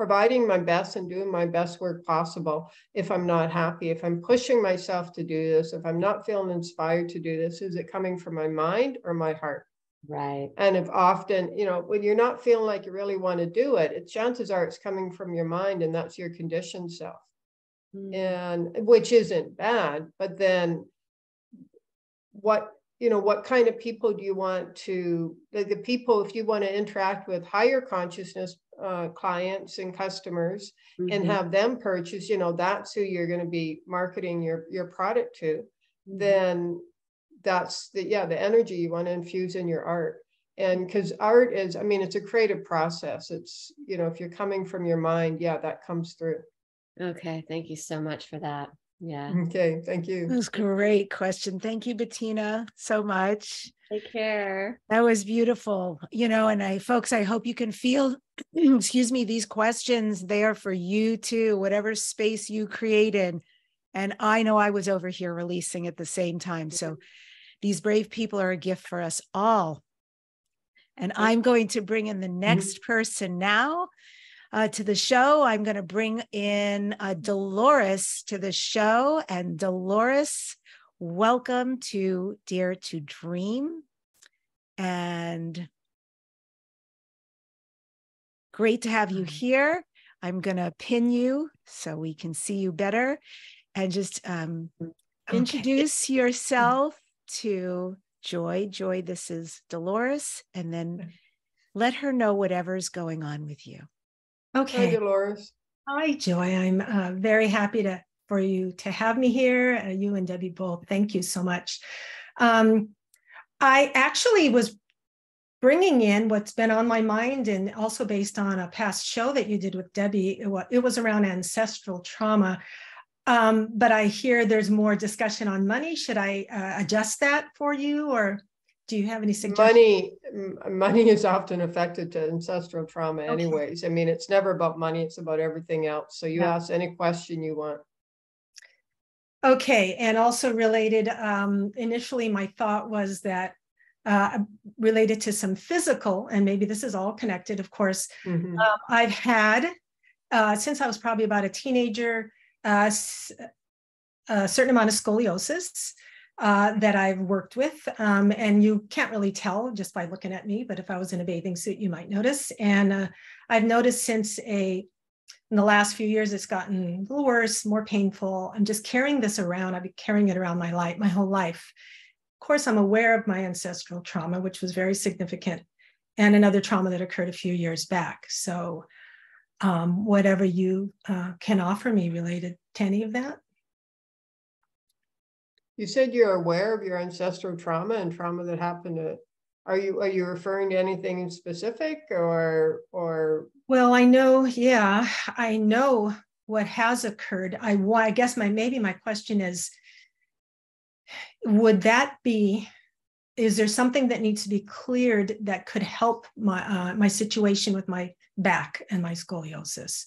providing my best and doing my best work possible if I'm not happy, if I'm pushing myself to do this, if I'm not feeling inspired to do this, is it coming from my mind or my heart? Right. And if often, you know, when you're not feeling like you really want to do it, it chances are it's coming from your mind and that's your conditioned self. Mm. And which isn't bad, but then what you know what kind of people do you want to the, the people if you want to interact with higher consciousness uh, clients and customers mm-hmm. and have them purchase you know that's who you're going to be marketing your your product to mm-hmm. then that's the yeah the energy you want to infuse in your art and because art is i mean it's a creative process it's you know if you're coming from your mind yeah that comes through okay thank you so much for that yeah. Okay. Thank you. That was great question. Thank you, Bettina, so much. Take care. That was beautiful. You know, and I, folks, I hope you can feel, excuse me, these questions there for you too, whatever space you created. And I know I was over here releasing at the same time. So these brave people are a gift for us all. And I'm going to bring in the mm-hmm. next person now uh, to the show. I'm going to bring in uh, Dolores to the show. And Dolores, welcome to Dare to Dream. And great to have you here. I'm going to pin you so we can see you better and just um, okay. introduce yourself to Joy. Joy, this is Dolores. And then let her know whatever's going on with you. Okay. Hi, Dolores. Hi, Joy. I'm uh, very happy to for you to have me here. Uh, you and Debbi both. Thank you so much. Um, I actually was bringing in what's been on my mind and also based on a past show that you did with Debbi. It, it was around ancestral trauma. Um, but I hear there's more discussion on money. Should I uh, adjust that for you or? Do you have any suggestions? Money, money is often affected to ancestral trauma, okay. anyways. I mean, it's never about money; it's about everything else. So you yeah. ask any question you want. Okay, and also related. Um, initially, my thought was that uh, related to some physical, and maybe this is all connected. Of course, mm-hmm. uh, I've had uh, since I was probably about a teenager uh, a certain amount of scoliosis. Uh, that I've worked with. Um, and you can't really tell just by looking at me, but if I was in a bathing suit, you might notice. And uh, I've noticed since a in the last few years, it's gotten a little worse, more painful. I'm just carrying this around. I've been carrying it around my life, my whole life. Of course, I'm aware of my ancestral trauma, which was very significant, and another trauma that occurred a few years back. So, um, whatever you uh, can offer me related to any of that. You said you're aware of your ancestral trauma and trauma that happened to are you are you referring to anything in specific or or? Well i know yeah i know what has occurred. I i guess my maybe my question is would that be is there something that needs to be cleared that could help my uh, my situation with my back and my scoliosis?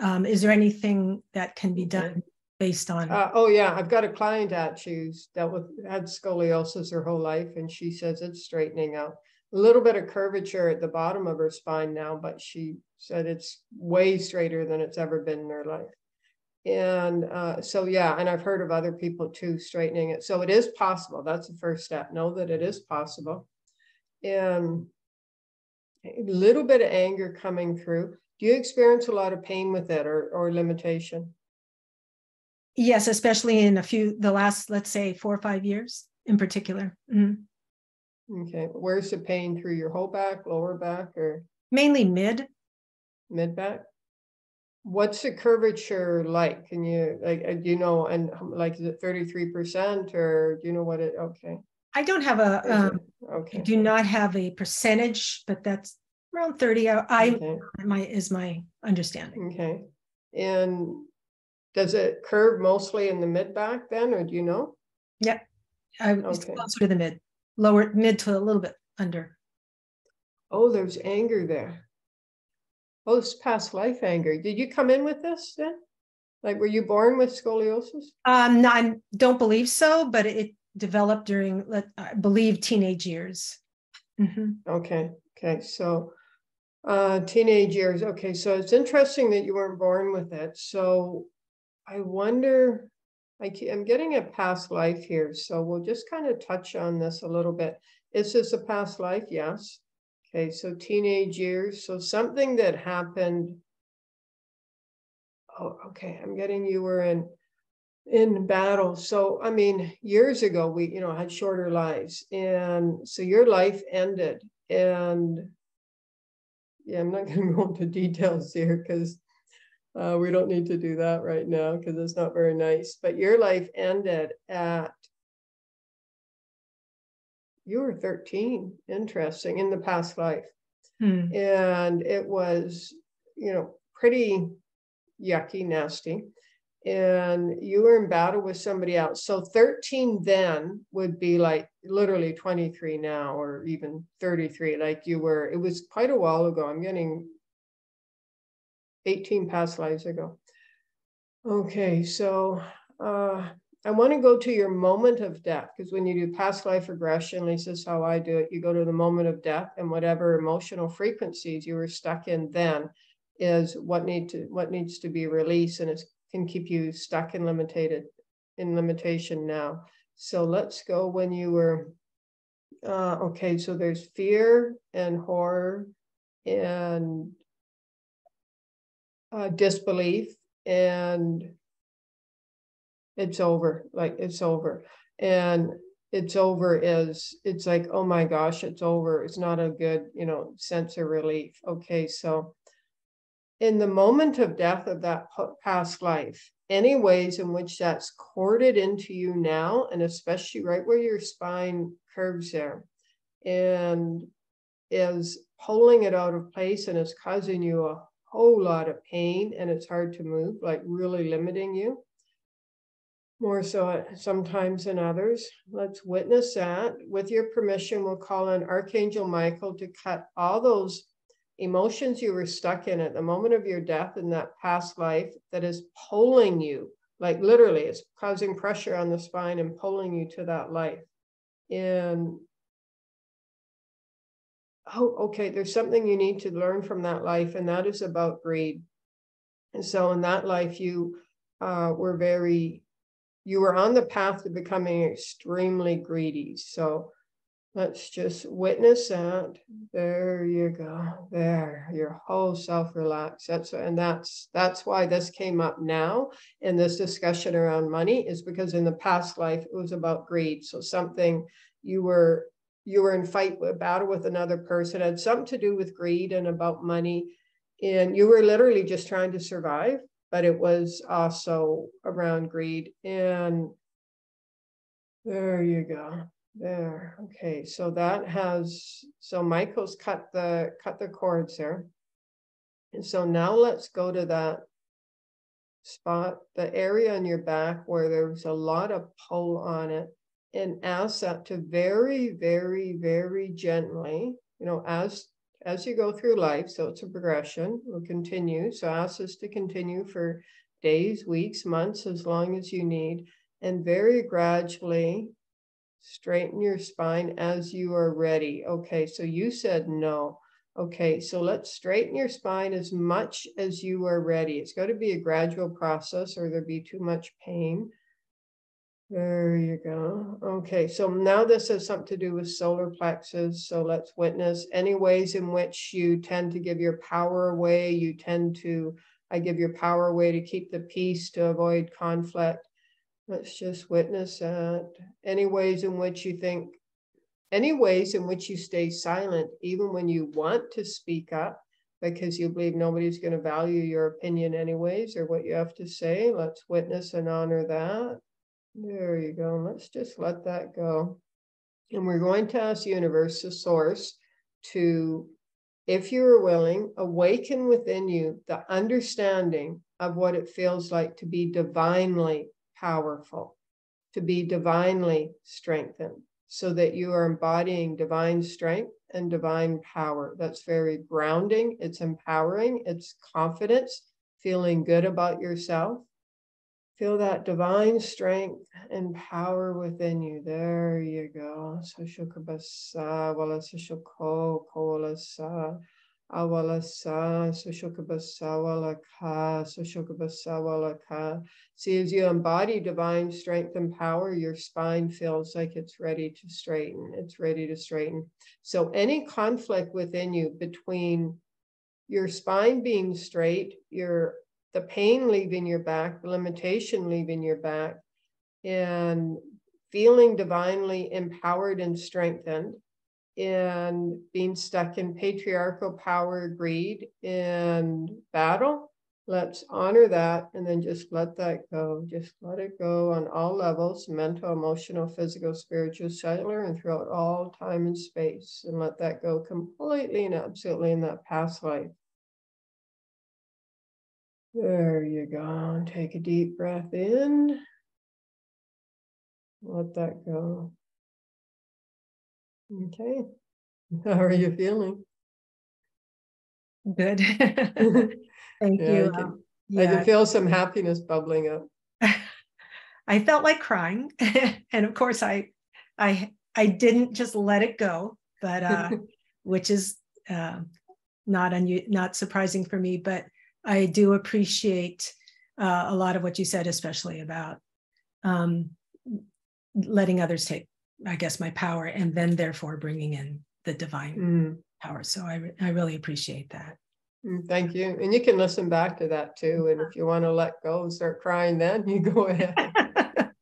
Um, is there anything that can be done based on? Uh, oh yeah, I've got a client that she's dealt with had scoliosis her whole life, and she says it's straightening out. A little bit of curvature at the bottom of her spine now, but she said it's way straighter than it's ever been in her life. And uh, so yeah, and I've heard of other people too straightening it. So it is possible. That's the first step. Know that it is possible. And a little bit of anger coming through. Do you experience a lot of pain with it or, or limitation? Yes, especially in a few, the last, let's say, four or five years in particular. Mm-hmm. Okay. Where's the pain through your whole back, lower back, or mainly mid? Mid back. What's the curvature like? Can you like uh, do you know and like is it 33% or do you know what it okay. I don't have a, um, I do not have a percentage, but that's around 30. I, I my is my understanding. okay. And does it curve mostly in the mid back then, or do you know? Yeah, I, it's Okay. closer to the mid, lower mid to a little bit under. Oh, there's anger there. Oh, it's past life anger. Did you come in with this then? Like, were you born with scoliosis? Um, no, I don't believe so, but it developed during, I believe, teenage years. Mhm. Okay, okay, so uh teenage years. Okay, so it's interesting that you weren't born with it. So I wonder, I I'm getting a past life here, so we'll just kind of touch on this a little bit. Is this a past life? Yes. Okay, so teenage years, so something that happened. Oh, okay, I'm getting you were in in battle. So I mean, years ago we, you know, had shorter lives, and so your life ended, and yeah, I'm not going to go into details here because uh, we don't need to do that right now because it's not very nice. But your life ended at you were 13. Interesting in the past life Hmm. and it was you know pretty yucky nasty and you were in battle with somebody else so 13 then would be like literally 23 now or even 33 like you were it was quite a while ago i'm getting 18 past lives ago okay so uh I want to go to your moment of death because when you do past life regression, Lisa, is how I do it. You go to the moment of death, and whatever emotional frequencies you were stuck in then is what need to what needs to be released, and it can keep you stuck in limited in limitation now. So let's go when you were uh, okay. So there's fear and horror and uh, disbelief and it's over like it's over. And it's over is it's like oh my gosh it's over. It's not a good you know sense of relief. Okay so in the moment of death of that past life any ways in which that's corded into you now and especially right where your spine curves there and is pulling it out of place and it's causing you a whole lot of pain and it's hard to move like really limiting you more so uh, sometimes than others. Let's witness that. With your permission, we'll call on Archangel Michael to cut all those emotions you were stuck in at the moment of your death in that past life that is pulling you, like literally, it's causing pressure on the spine and pulling you to that life. And oh, okay, there's something you need to learn from that life, and that is about greed. And so in that life, you uh, were very you were on the path to becoming extremely greedy. So let's just witness that. There you go. There, your whole self relax. That's and that's that's why this came up now in this discussion around money is because in the past life it was about greed. So something you were you were in fight with battle with another person had something to do with greed and about money and you were literally just trying to survive but it was also around greed. And there you go. There. Okay. So that has so Michael's cut the cut the cords there. And so now let's go to that spot, the area on your back where there's a lot of pull on it, and ask that to very, very, very gently, you know, as as you go through life, so it's a progression, will continue. So ask us to continue for days, weeks, months, as long as you need, and very gradually straighten your spine as you are ready. Okay, so you said no. Okay, so let's straighten your spine as much as you are ready. It's got to be a gradual process or there'd be too much pain. There you go. Okay, so now this has something to do with solar plexus. So let's witness any ways in which you tend to give your power away. You tend to, I give your power away to keep the peace, to avoid conflict. Let's just witness that. Any ways in which you think, any ways in which you stay silent, even when you want to speak up, because you believe nobody's going to value your opinion anyways or what you have to say. Let's witness and honor that. There you go. Let's just let that go. And we're going to ask universe, the source, to, if you're willing, awaken within you the understanding of what it feels like to be divinely powerful, to be divinely strengthened, so that you are embodying divine strength and divine power. That's very grounding, it's empowering, it's confidence, feeling good about yourself. Feel that divine strength and power within you. There you go. Sushukabasa, wala sushoko, kola sa, awala sa, sushukabasa, wala ka, sushukabasa, wala ka. See, as you embody divine strength and power, your spine feels like it's ready to straighten. It's ready to straighten. So, any conflict within you between your spine being straight, your the pain leaving your back, the limitation leaving your back, and feeling divinely empowered and strengthened, and being stuck in patriarchal power, greed, and battle. Let's honor that and then just let that go. Just let it go on all levels mental, emotional, physical, spiritual, cellular, and throughout all time and space. And let that go completely and absolutely in that past life. There you go. Take a deep breath in. Let that go. Okay. How are you feeling? Good. Thank yeah, you. I can, um, I can feel some happiness bubbling up. I felt like crying, and of course, I, I, I didn't just let it go, but uh, which is uh, not unu- not surprising for me. But I do appreciate uh, a lot of what you said, especially about um, letting others take, I guess, my power, and then therefore bringing in the divine Mm, power. So I, re- I really appreciate that. mm, Thank you. And you can listen back to that too. And if you want to let go and start crying, then you go ahead.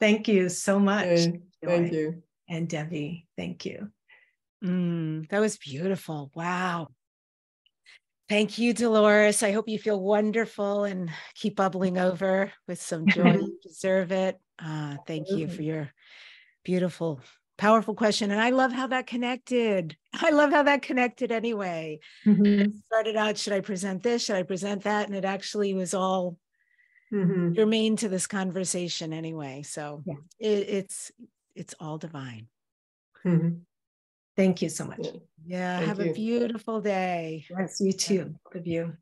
Thank you so much. Okay, Thank you. And Debbi, thank you. Mm, that was beautiful. Wow. Thank you, Dolores. I hope you feel wonderful and keep bubbling over with some joy. you deserve it. Uh, thank you for your beautiful, powerful question. And I love how that connected. I love how that connected anyway. Mhm. Started out, should I present this? Should I present that? And it actually was all Mhm. germane to this conversation anyway. So Yeah. it, it's it's all divine. Mhm. Thank you so much. Yeah. Yeah. Thank have a beautiful day. Yes, you too, both of you.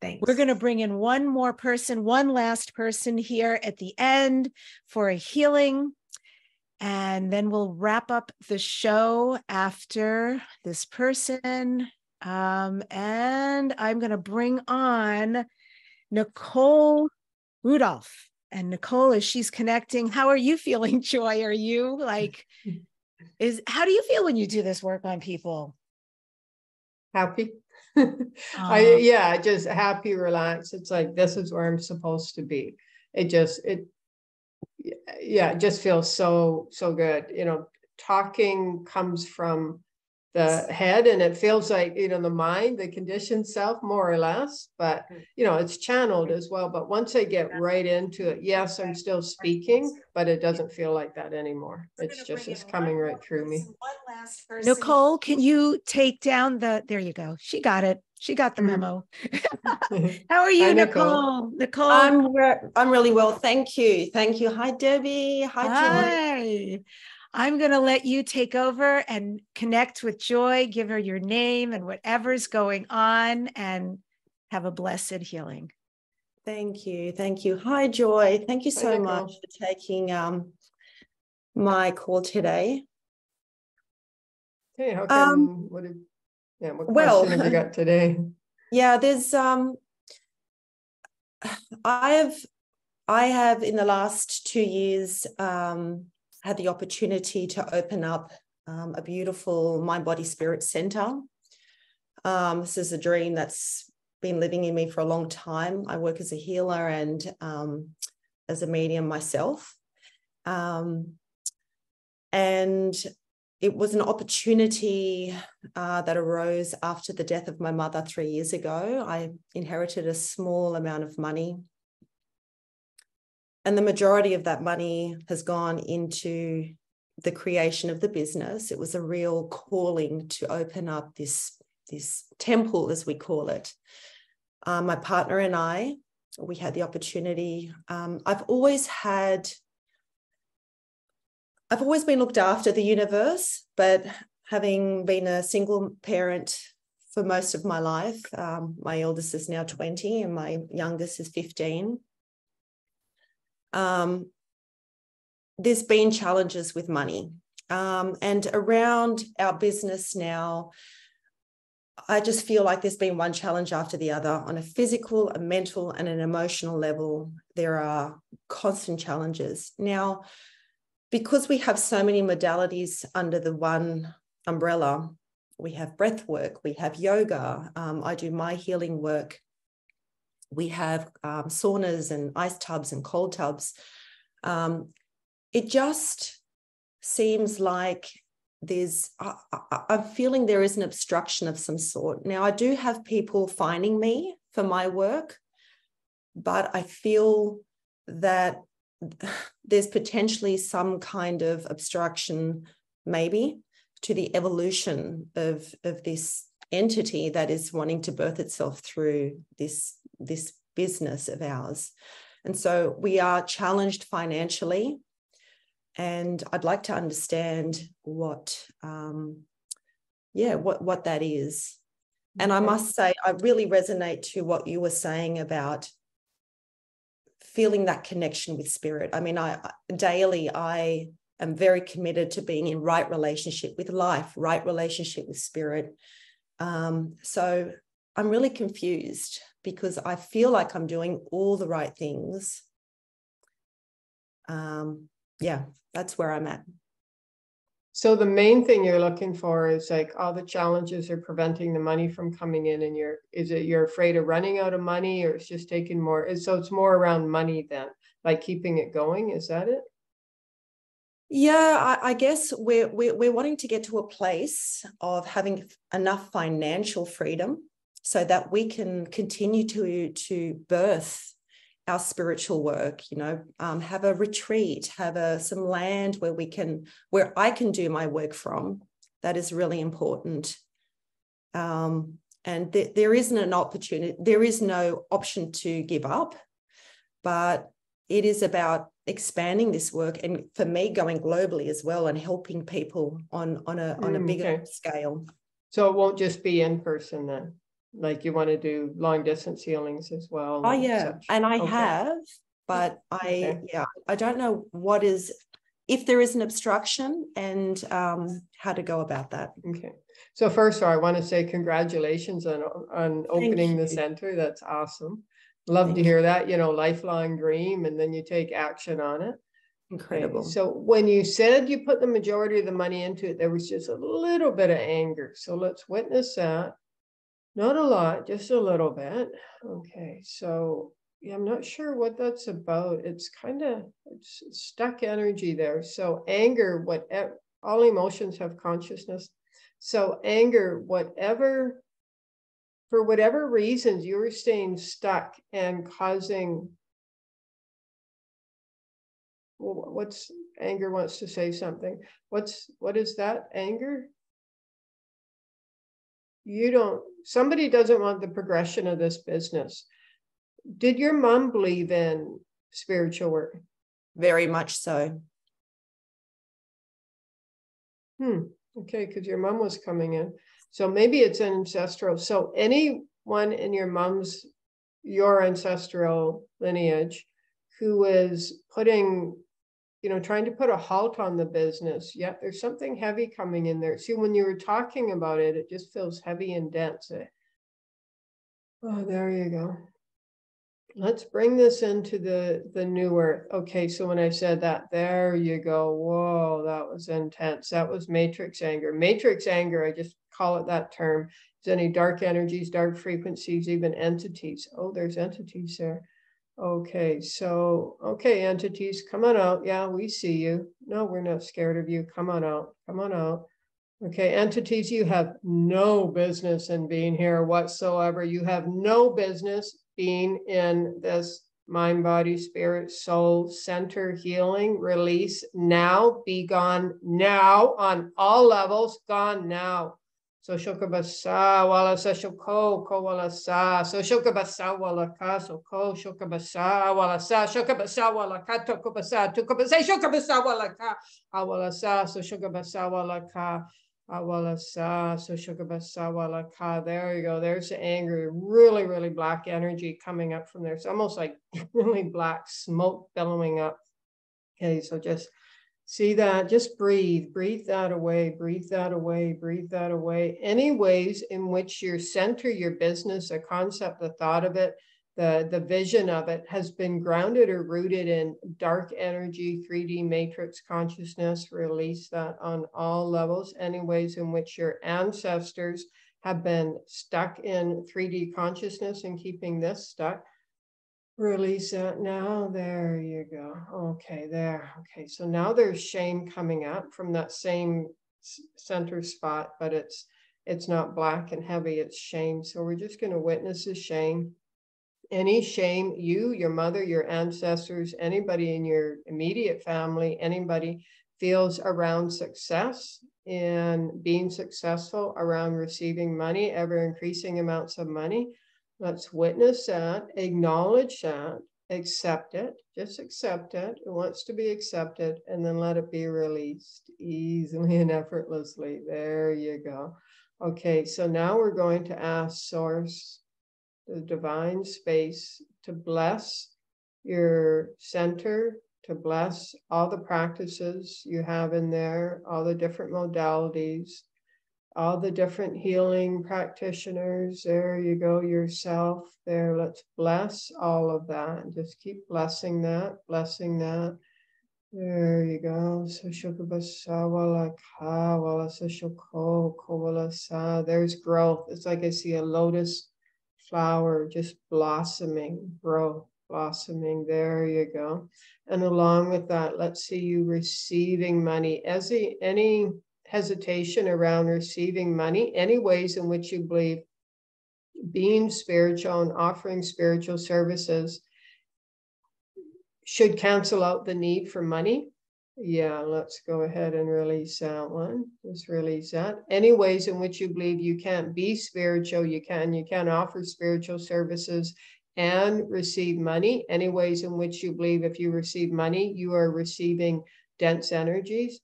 Thanks. We're going to bring in one more person, one last person here at the end for a healing. And then we'll wrap up the show after this person. Um, and I'm going to bring on Nicole Rudolph. And Nicole, as she's connecting, how are you feeling, Joy? Are you like, is how do you feel when you do this work on people? Happy. I um, yeah, just happy, relaxed. It's like this is where I'm supposed to be. It just it yeah, it just feels so so good. You know, talking comes from the head and it feels like you know the mind the conditioned self more or less but you know it's channeled as well but once i get right into it yes i'm still speaking but it doesn't feel like that anymore it's just it's coming right through me Nicole, can you take down the, there you go. She got it. She got the memo. Mm-hmm. How are you, Hi, Nicole. Nicole? Nicole. I'm re- I'm really well, thank you, thank you. Hi Debbi, hi Joy. Hi. I'm going to let you take over and connect with Joy, give her your name and whatever's going on, and have a blessed healing. Thank you, thank you. Hi Joy, thank you so Nicole. much for taking um my call today. hey how Um, come what did yeah what well- question have you got today Yeah, there's um I have I have in the last two years um had the opportunity to open up um, a beautiful mind body spirit center. Um, this is a dream that's been living in me for a long time. I work as a healer and um, as a medium myself. Um, and it was an opportunity uh, that arose after the death of my mother three years ago. I inherited a small amount of money. And the majority of that money has gone into the creation of the business. It was a real calling to open up this, this temple, as we call it. Um, my partner and I, we had the opportunity. Um, I've always had, I've always been looked after the universe, but having been a single parent for most of my life, um, my eldest is now 20 and my youngest is 15. Um, there's been challenges with money. Um, and around our business now, I just feel like there's been one challenge after the other on a physical, a mental, and an emotional level. There are constant challenges. Now, because we have so many modalities under the one umbrella, we have breath work, we have yoga, um, I do my healing work, we have um, saunas and ice tubs and cold tubs. Um, it just seems like there's I, am feeling there is an obstruction of some sort now i do have people finding me for my work but i feel that there's potentially some kind of obstruction maybe to the evolution of of this entity that is wanting to birth itself through this this business of ours and so we are challenged financially and I'd like to understand what, um, yeah, what what that is. And I must say, I really resonate to what you were saying about feeling that connection with spirit. I mean, I daily I am very committed to being in right relationship with life, right relationship with spirit. Um, so I'm really confused because I feel like I'm doing all the right things. Um, yeah, that's where I'm at. So the main thing you're looking for is like all the challenges are preventing the money from coming in and you're is it you're afraid of running out of money or it's just taking more so it's more around money then like keeping it going is that it yeah I, I guess we're, we're we're wanting to get to a place of having enough financial freedom so that we can continue to to birth our spiritual work you know um, have a retreat have a some land where we can where i can do my work from. That is really important. Um, and th- there isn't an opportunity there is no option to give up but it is about expanding this work and for me going globally as well and helping people on on a on a mm, bigger okay. scale so it won't just be in person then like you want to do long distance healings as well. Oh yeah, such. and I okay. have, but I okay. yeah, I don't know what is if there is an obstruction and um, how to go about that. Okay. So first all, I want to say congratulations on on opening the center. That's awesome. Love Thank to hear you. that. You know, lifelong dream, and then you take action on it. Incredible. Okay. So when you said you put the majority of the money into it, there was just a little bit of anger. So let's witness that. Not a lot, just a little bit. Okay, so yeah, I'm not sure what that's about. It's kind of stuck energy there. So anger, what all emotions have consciousness. So anger, whatever, for whatever reasons you were staying stuck and causing. What's anger wants to say something? What's what is that anger? you don't somebody doesn't want the progression of this business did your mom believe in spiritual work very much so hmm okay because your mom was coming in so maybe it's ancestral so anyone in your mom's your ancestral lineage who is putting you know, trying to put a halt on the business. Yet there's something heavy coming in there. See, when you were talking about it, it just feels heavy and dense. Eh, oh, there you go. Let's bring this into the the new earth. Okay, so when I said that, there you go. Whoa, that was intense. That was matrix anger. Matrix anger, I just call it that term. Is any dark energies, dark frequencies, even entities? Oh, there's entities there. Okay, so, okay, entities, come on out. Yeah, we see you. No, we're not scared of you. Come on out. Come on out. Okay, entities, you have no business in being here whatsoever. You have no business being in this mind, body, spirit, soul, center, healing, release now, be gone now on all levels, gone now. So shokabasa wala sa shoko ko wala sa so shokabasa wala ka so ko shokabasa wala sa shokabasa wala ka tokabasa tokabasa shokabasa wala ka awala sa so shokabasa wala ka awala sa so shokabasa wala ka there you go. There's the anger. Really really black energy coming up from there. It's almost like really black smoke billowing up. Okay so just See that? Just breathe, breathe that away, breathe that away, breathe that away. Any ways in which your center, your business, a concept, the thought of it, the, the vision of it has been grounded or rooted in dark energy, 3D matrix consciousness, release that on all levels. Any ways in which your ancestors have been stuck in 3D consciousness and keeping this stuck Release that now. There you go. Okay, there. Okay, so now there's shame coming up from that same center spot, but it's it's not black and heavy, it's shame. So we're just going to witness the shame. Any shame, you, your mother, your ancestors, anybody in your immediate family, anybody feels around success and being successful, around receiving money, ever increasing amounts of money Let's witness that, acknowledge that, accept it, just accept it. It wants to be accepted, and then let it be released easily and effortlessly. There you go. Okay, so now we're going to ask Source, the divine space, to bless your center, to bless all the practices you have in there, all the different modalities, all the different healing practitioners. There you go, yourself there. Let's bless all of that and just keep blessing that, blessing that. There you go. There's growth. It's like I see a lotus flower just blossoming, growth, blossoming. There you go. And along with that, let's see you receiving money. As any hesitation around receiving money, any ways in which you believe being spiritual and offering spiritual services should cancel out the need for money. Yeah, let's go ahead and release that one. Just release that. Any ways in which you believe you can't be spiritual, you can, you can offer spiritual services and receive money. Any ways in which you believe if you receive money, you are receiving dense energies.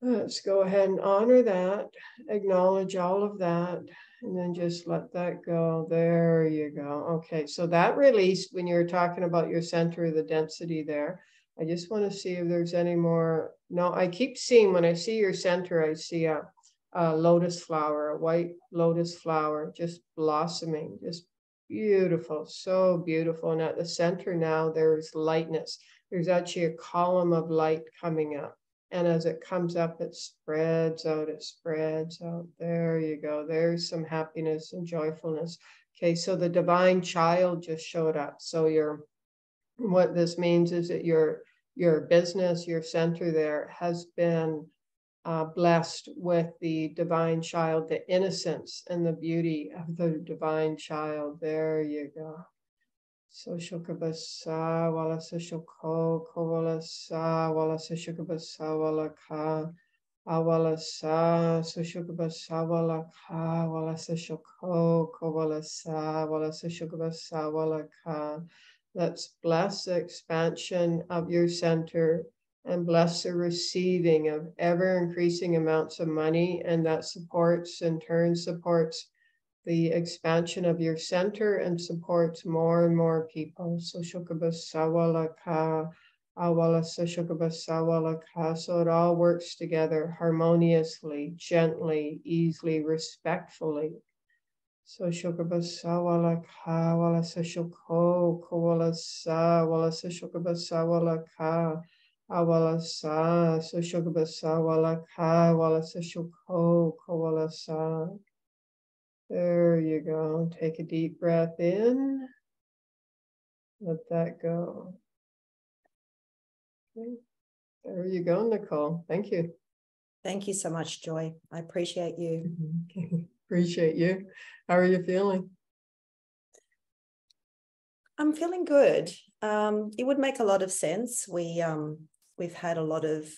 Let's go ahead and honor that, acknowledge all of that, and then just let that go. There you go. Okay, so that released when you're talking about your center, the density there. I just want to see if there's any more. No, I keep seeing when I see your center, I see a, a lotus flower, a white lotus flower just blossoming, just beautiful, so beautiful. And at the center now, there's lightness. There's actually a column of light coming up. And as it comes up, it spreads out, it spreads out. There you go. There's some happiness and joyfulness. Okay, so the divine child just showed up. So your what this means is that your your business, your center there has been uh, blessed with the divine child, the innocence and the beauty of the divine child. There you go. So shukabasa wala sushoko kovala sa wala sushukabasa wala ka awala sa sushukabasa wala ka wala sushoko kovala sa wala sushukabasa wala ka. Let's bless the expansion of your center and bless the receiving of ever increasing amounts of money and that supports in turn supports the expansion of your center and supports more and more people. So Shukabasawalaka, Awala Shukabasawalaka. So it all works together harmoniously, gently, easily, respectfully. So Shukabasawalaka, Wala Sashuko, Kowala Sa, Wala Sashukabasawalaka. Awala sa, so shukabasa wala ka, wala sa shuko, kowala sa. There you go. Take a deep breath in. Let that go. Okay. There you go, Nicole. Thank you. Thank you so much, Joy. I appreciate you. appreciate you. How are you feeling? I'm feeling good. Um, it would make a lot of sense. We um, we've had a lot of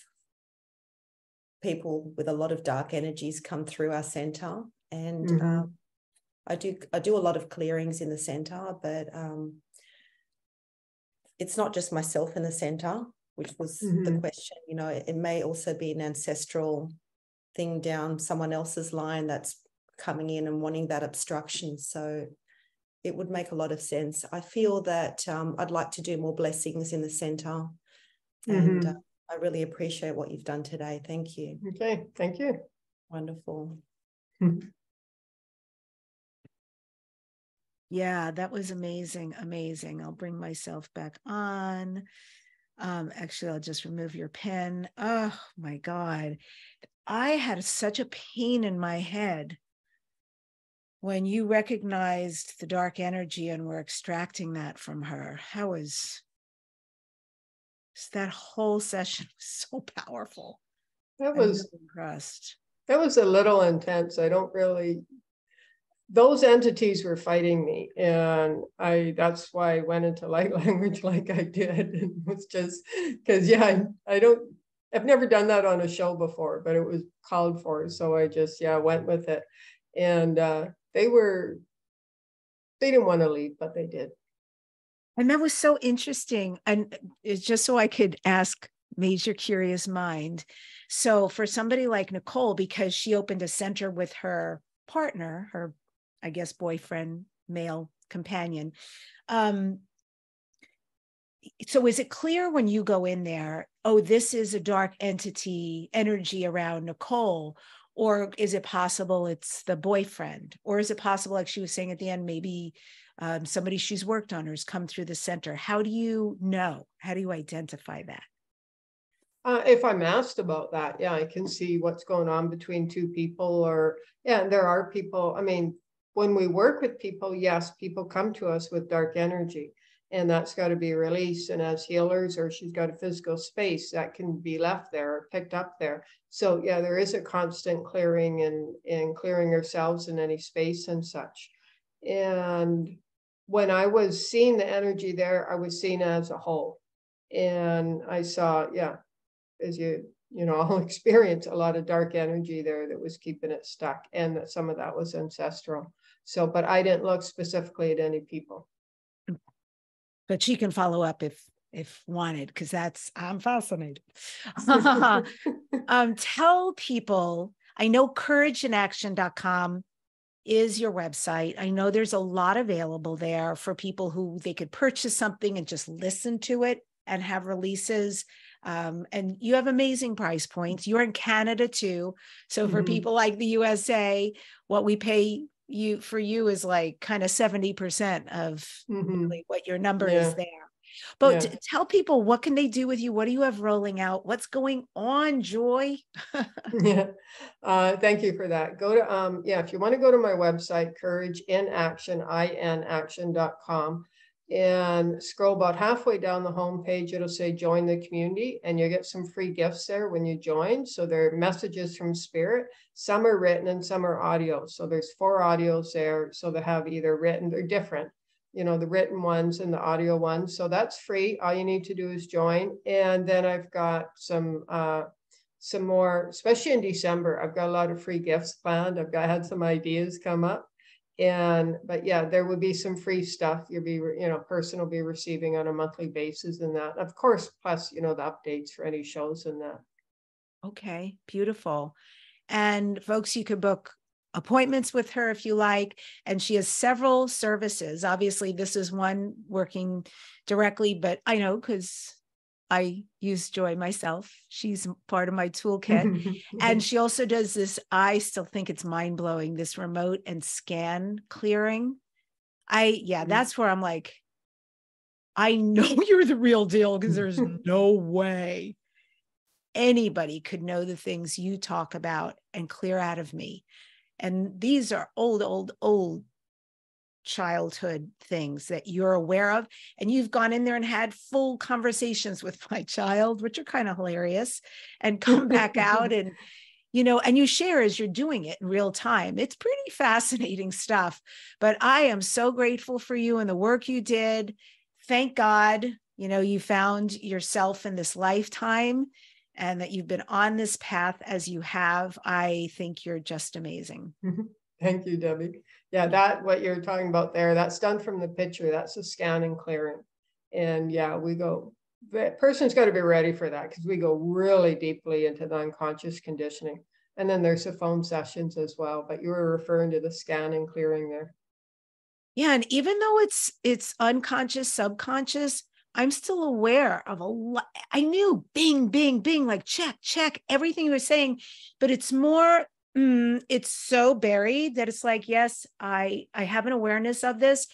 people with a lot of dark energies come through our center, and mm-hmm. um, I do I do a lot of clearings in the center, but um, it's not just myself in the center, which was mm-hmm. the question. You know, it, it may also be an ancestral thing down someone else's line that's coming in and wanting that obstruction. So it would make a lot of sense. I feel that um, I'd like to do more blessings in the center. And mm-hmm. uh, I really appreciate what you've done today. Thank you. Okay, thank you. Wonderful. yeah, that was amazing. Amazing. I'll bring myself back on. Um, actually, I'll just remove your pen. Oh my God. I had such a pain in my head when you recognized the dark energy and were extracting that from her how was that whole session was so powerful that was really impressed that was a little intense i don't really those entities were fighting me and i that's why i went into light language like i did it was just because yeah I, I don't i've never done that on a show before but it was called for so i just yeah went with it and uh they were they didn't want to leave, but they did. And that was so interesting. And it's just so I could ask Major Curious Mind. So for somebody like Nicole, because she opened a center with her partner, her, I guess, boyfriend, male companion. Um, so is it clear when you go in there, oh, this is a dark entity energy around Nicole? or is it possible it's the boyfriend or is it possible like she was saying at the end maybe um, somebody she's worked on or has come through the center how do you know how do you identify that uh, if i'm asked about that yeah i can see what's going on between two people or yeah and there are people i mean when we work with people yes people come to us with dark energy and that's got to be released. And as healers, or she's got a physical space that can be left there or picked up there. So yeah, there is a constant clearing and and clearing ourselves in any space and such. And when I was seeing the energy there, I was seen as a whole, and I saw yeah, as you you know all experience a lot of dark energy there that was keeping it stuck, and that some of that was ancestral. So, but I didn't look specifically at any people. But she can follow up if if wanted because that's i'm fascinated. Um, tell people i know courageinaction.com is your website. I know there's a lot available there for people who they could purchase something and just listen to it and have releases. Um, and you have amazing price points. You're in canada too. So for mm-hmm. people like the usa what we pay you for you is like kind of 70% of mm-hmm. really what your number yeah. is there but yeah. tell people what can they do with you what do you have rolling out what's going on joy yeah uh, thank you for that go to um yeah if you want to go to my website courage in action in action.com and scroll about halfway down the home page it'll say join the community and you get some free gifts there when you join. So there are messages from spirit. Some are written and some are audio. So there's four audios there so they have either written they're different you know the written ones and the audio ones. So that's free. All you need to do is join. And then i've got some uh some more especially in december i've got a lot of free gifts planned. I've got had some ideas come up and but yeah there will be some free stuff you'll be you know person will be receiving on a monthly basis and that. Of course plus you know the updates for any shows and that. Okay beautiful. And folks you could book appointments with her if you like and she has several services. Obviously this is one working directly but i know because I use Joy myself. She's part of my toolkit. and she also does this, I still think it's mind blowing, this remote and scan clearing. I, yeah, mm-hmm. that's where I'm like, I know you're the real deal because there's no way anybody could know the things you talk about and clear out of me. And these are old, old, old childhood things that you're aware of and you've gone in there and had full conversations with my child which are kind of hilarious and come back out and you know, and you share as you're doing it in real time. It's pretty fascinating stuff. But I am so grateful for you and the work you did. Thank God, you know, you found yourself in this lifetime and that you've been on this path as you have. I think you're just amazing. Mm-hmm. Thank you, Debbi. Yeah, that what you're talking about there, that's done from the picture. That's a scan and clearing. And yeah, we go, the person's got to be ready for that because we go really deeply into the unconscious conditioning. And then there's the phone sessions as well. But you were referring to the scan and clearing there. Yeah, and even though it's it's unconscious, subconscious, I'm still aware of a lot. I knew bing, bing, bing, like check, check, everything you were saying, but it's more mm, it's so buried that it's like yes i i have an awareness of this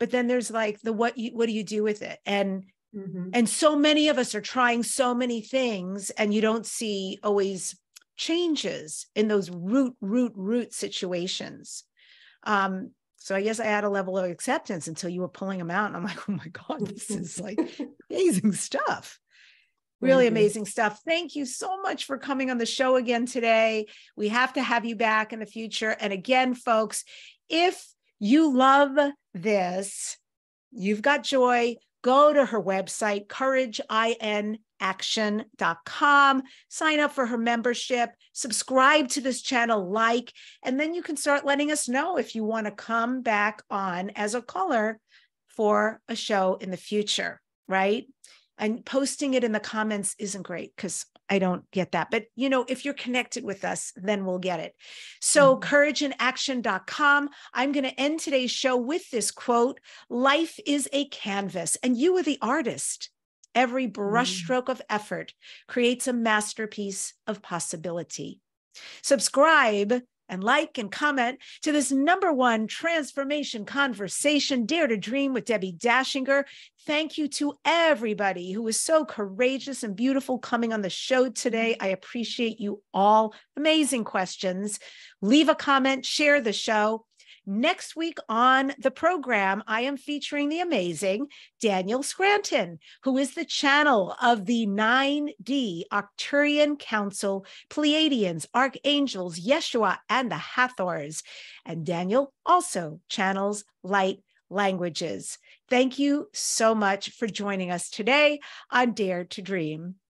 but then there's like the what you what do you do with it? And mm-hmm. and so many of us are trying so many things and you don't see always changes in those root root root situations. Um so i guess i had a level of acceptance until you were pulling them out and i'm like oh my god this is like amazing stuff really mm-hmm. amazing stuff. Thank you so much for coming on the show again today. We have to have you back in the future. And again, folks, if you love this, you've got joy, go to her website, courageinaction.com, sign up for her membership, subscribe to this channel, like, and then you can start letting us know if you want to come back on as a caller for a show in the future, right? And posting it in the comments isn't great because I don't get that. But you know, if you're connected with us, then we'll get it. So mm-hmm. courageinaction.com. I'm going to end today's show with this quote: life is a canvas and you are the artist. Every brushstroke mm-hmm. of effort creates a masterpiece of possibility. Subscribe and like and comment to this number one transformation conversation, Dare to Dream with Debbi Dachinger. Thank you to everybody who was so courageous and beautiful coming on the show today. I appreciate you all. Amazing questions. Leave a comment, share the show. Next week on the program, I am featuring the amazing Daniel Scranton, who is the channel of the 9D Arcturian Council, Pleiadians, Archangels, Yeshua, and the Hathors. And Daniel also channels light languages. Thank you so much for joining us today on Dare to Dream.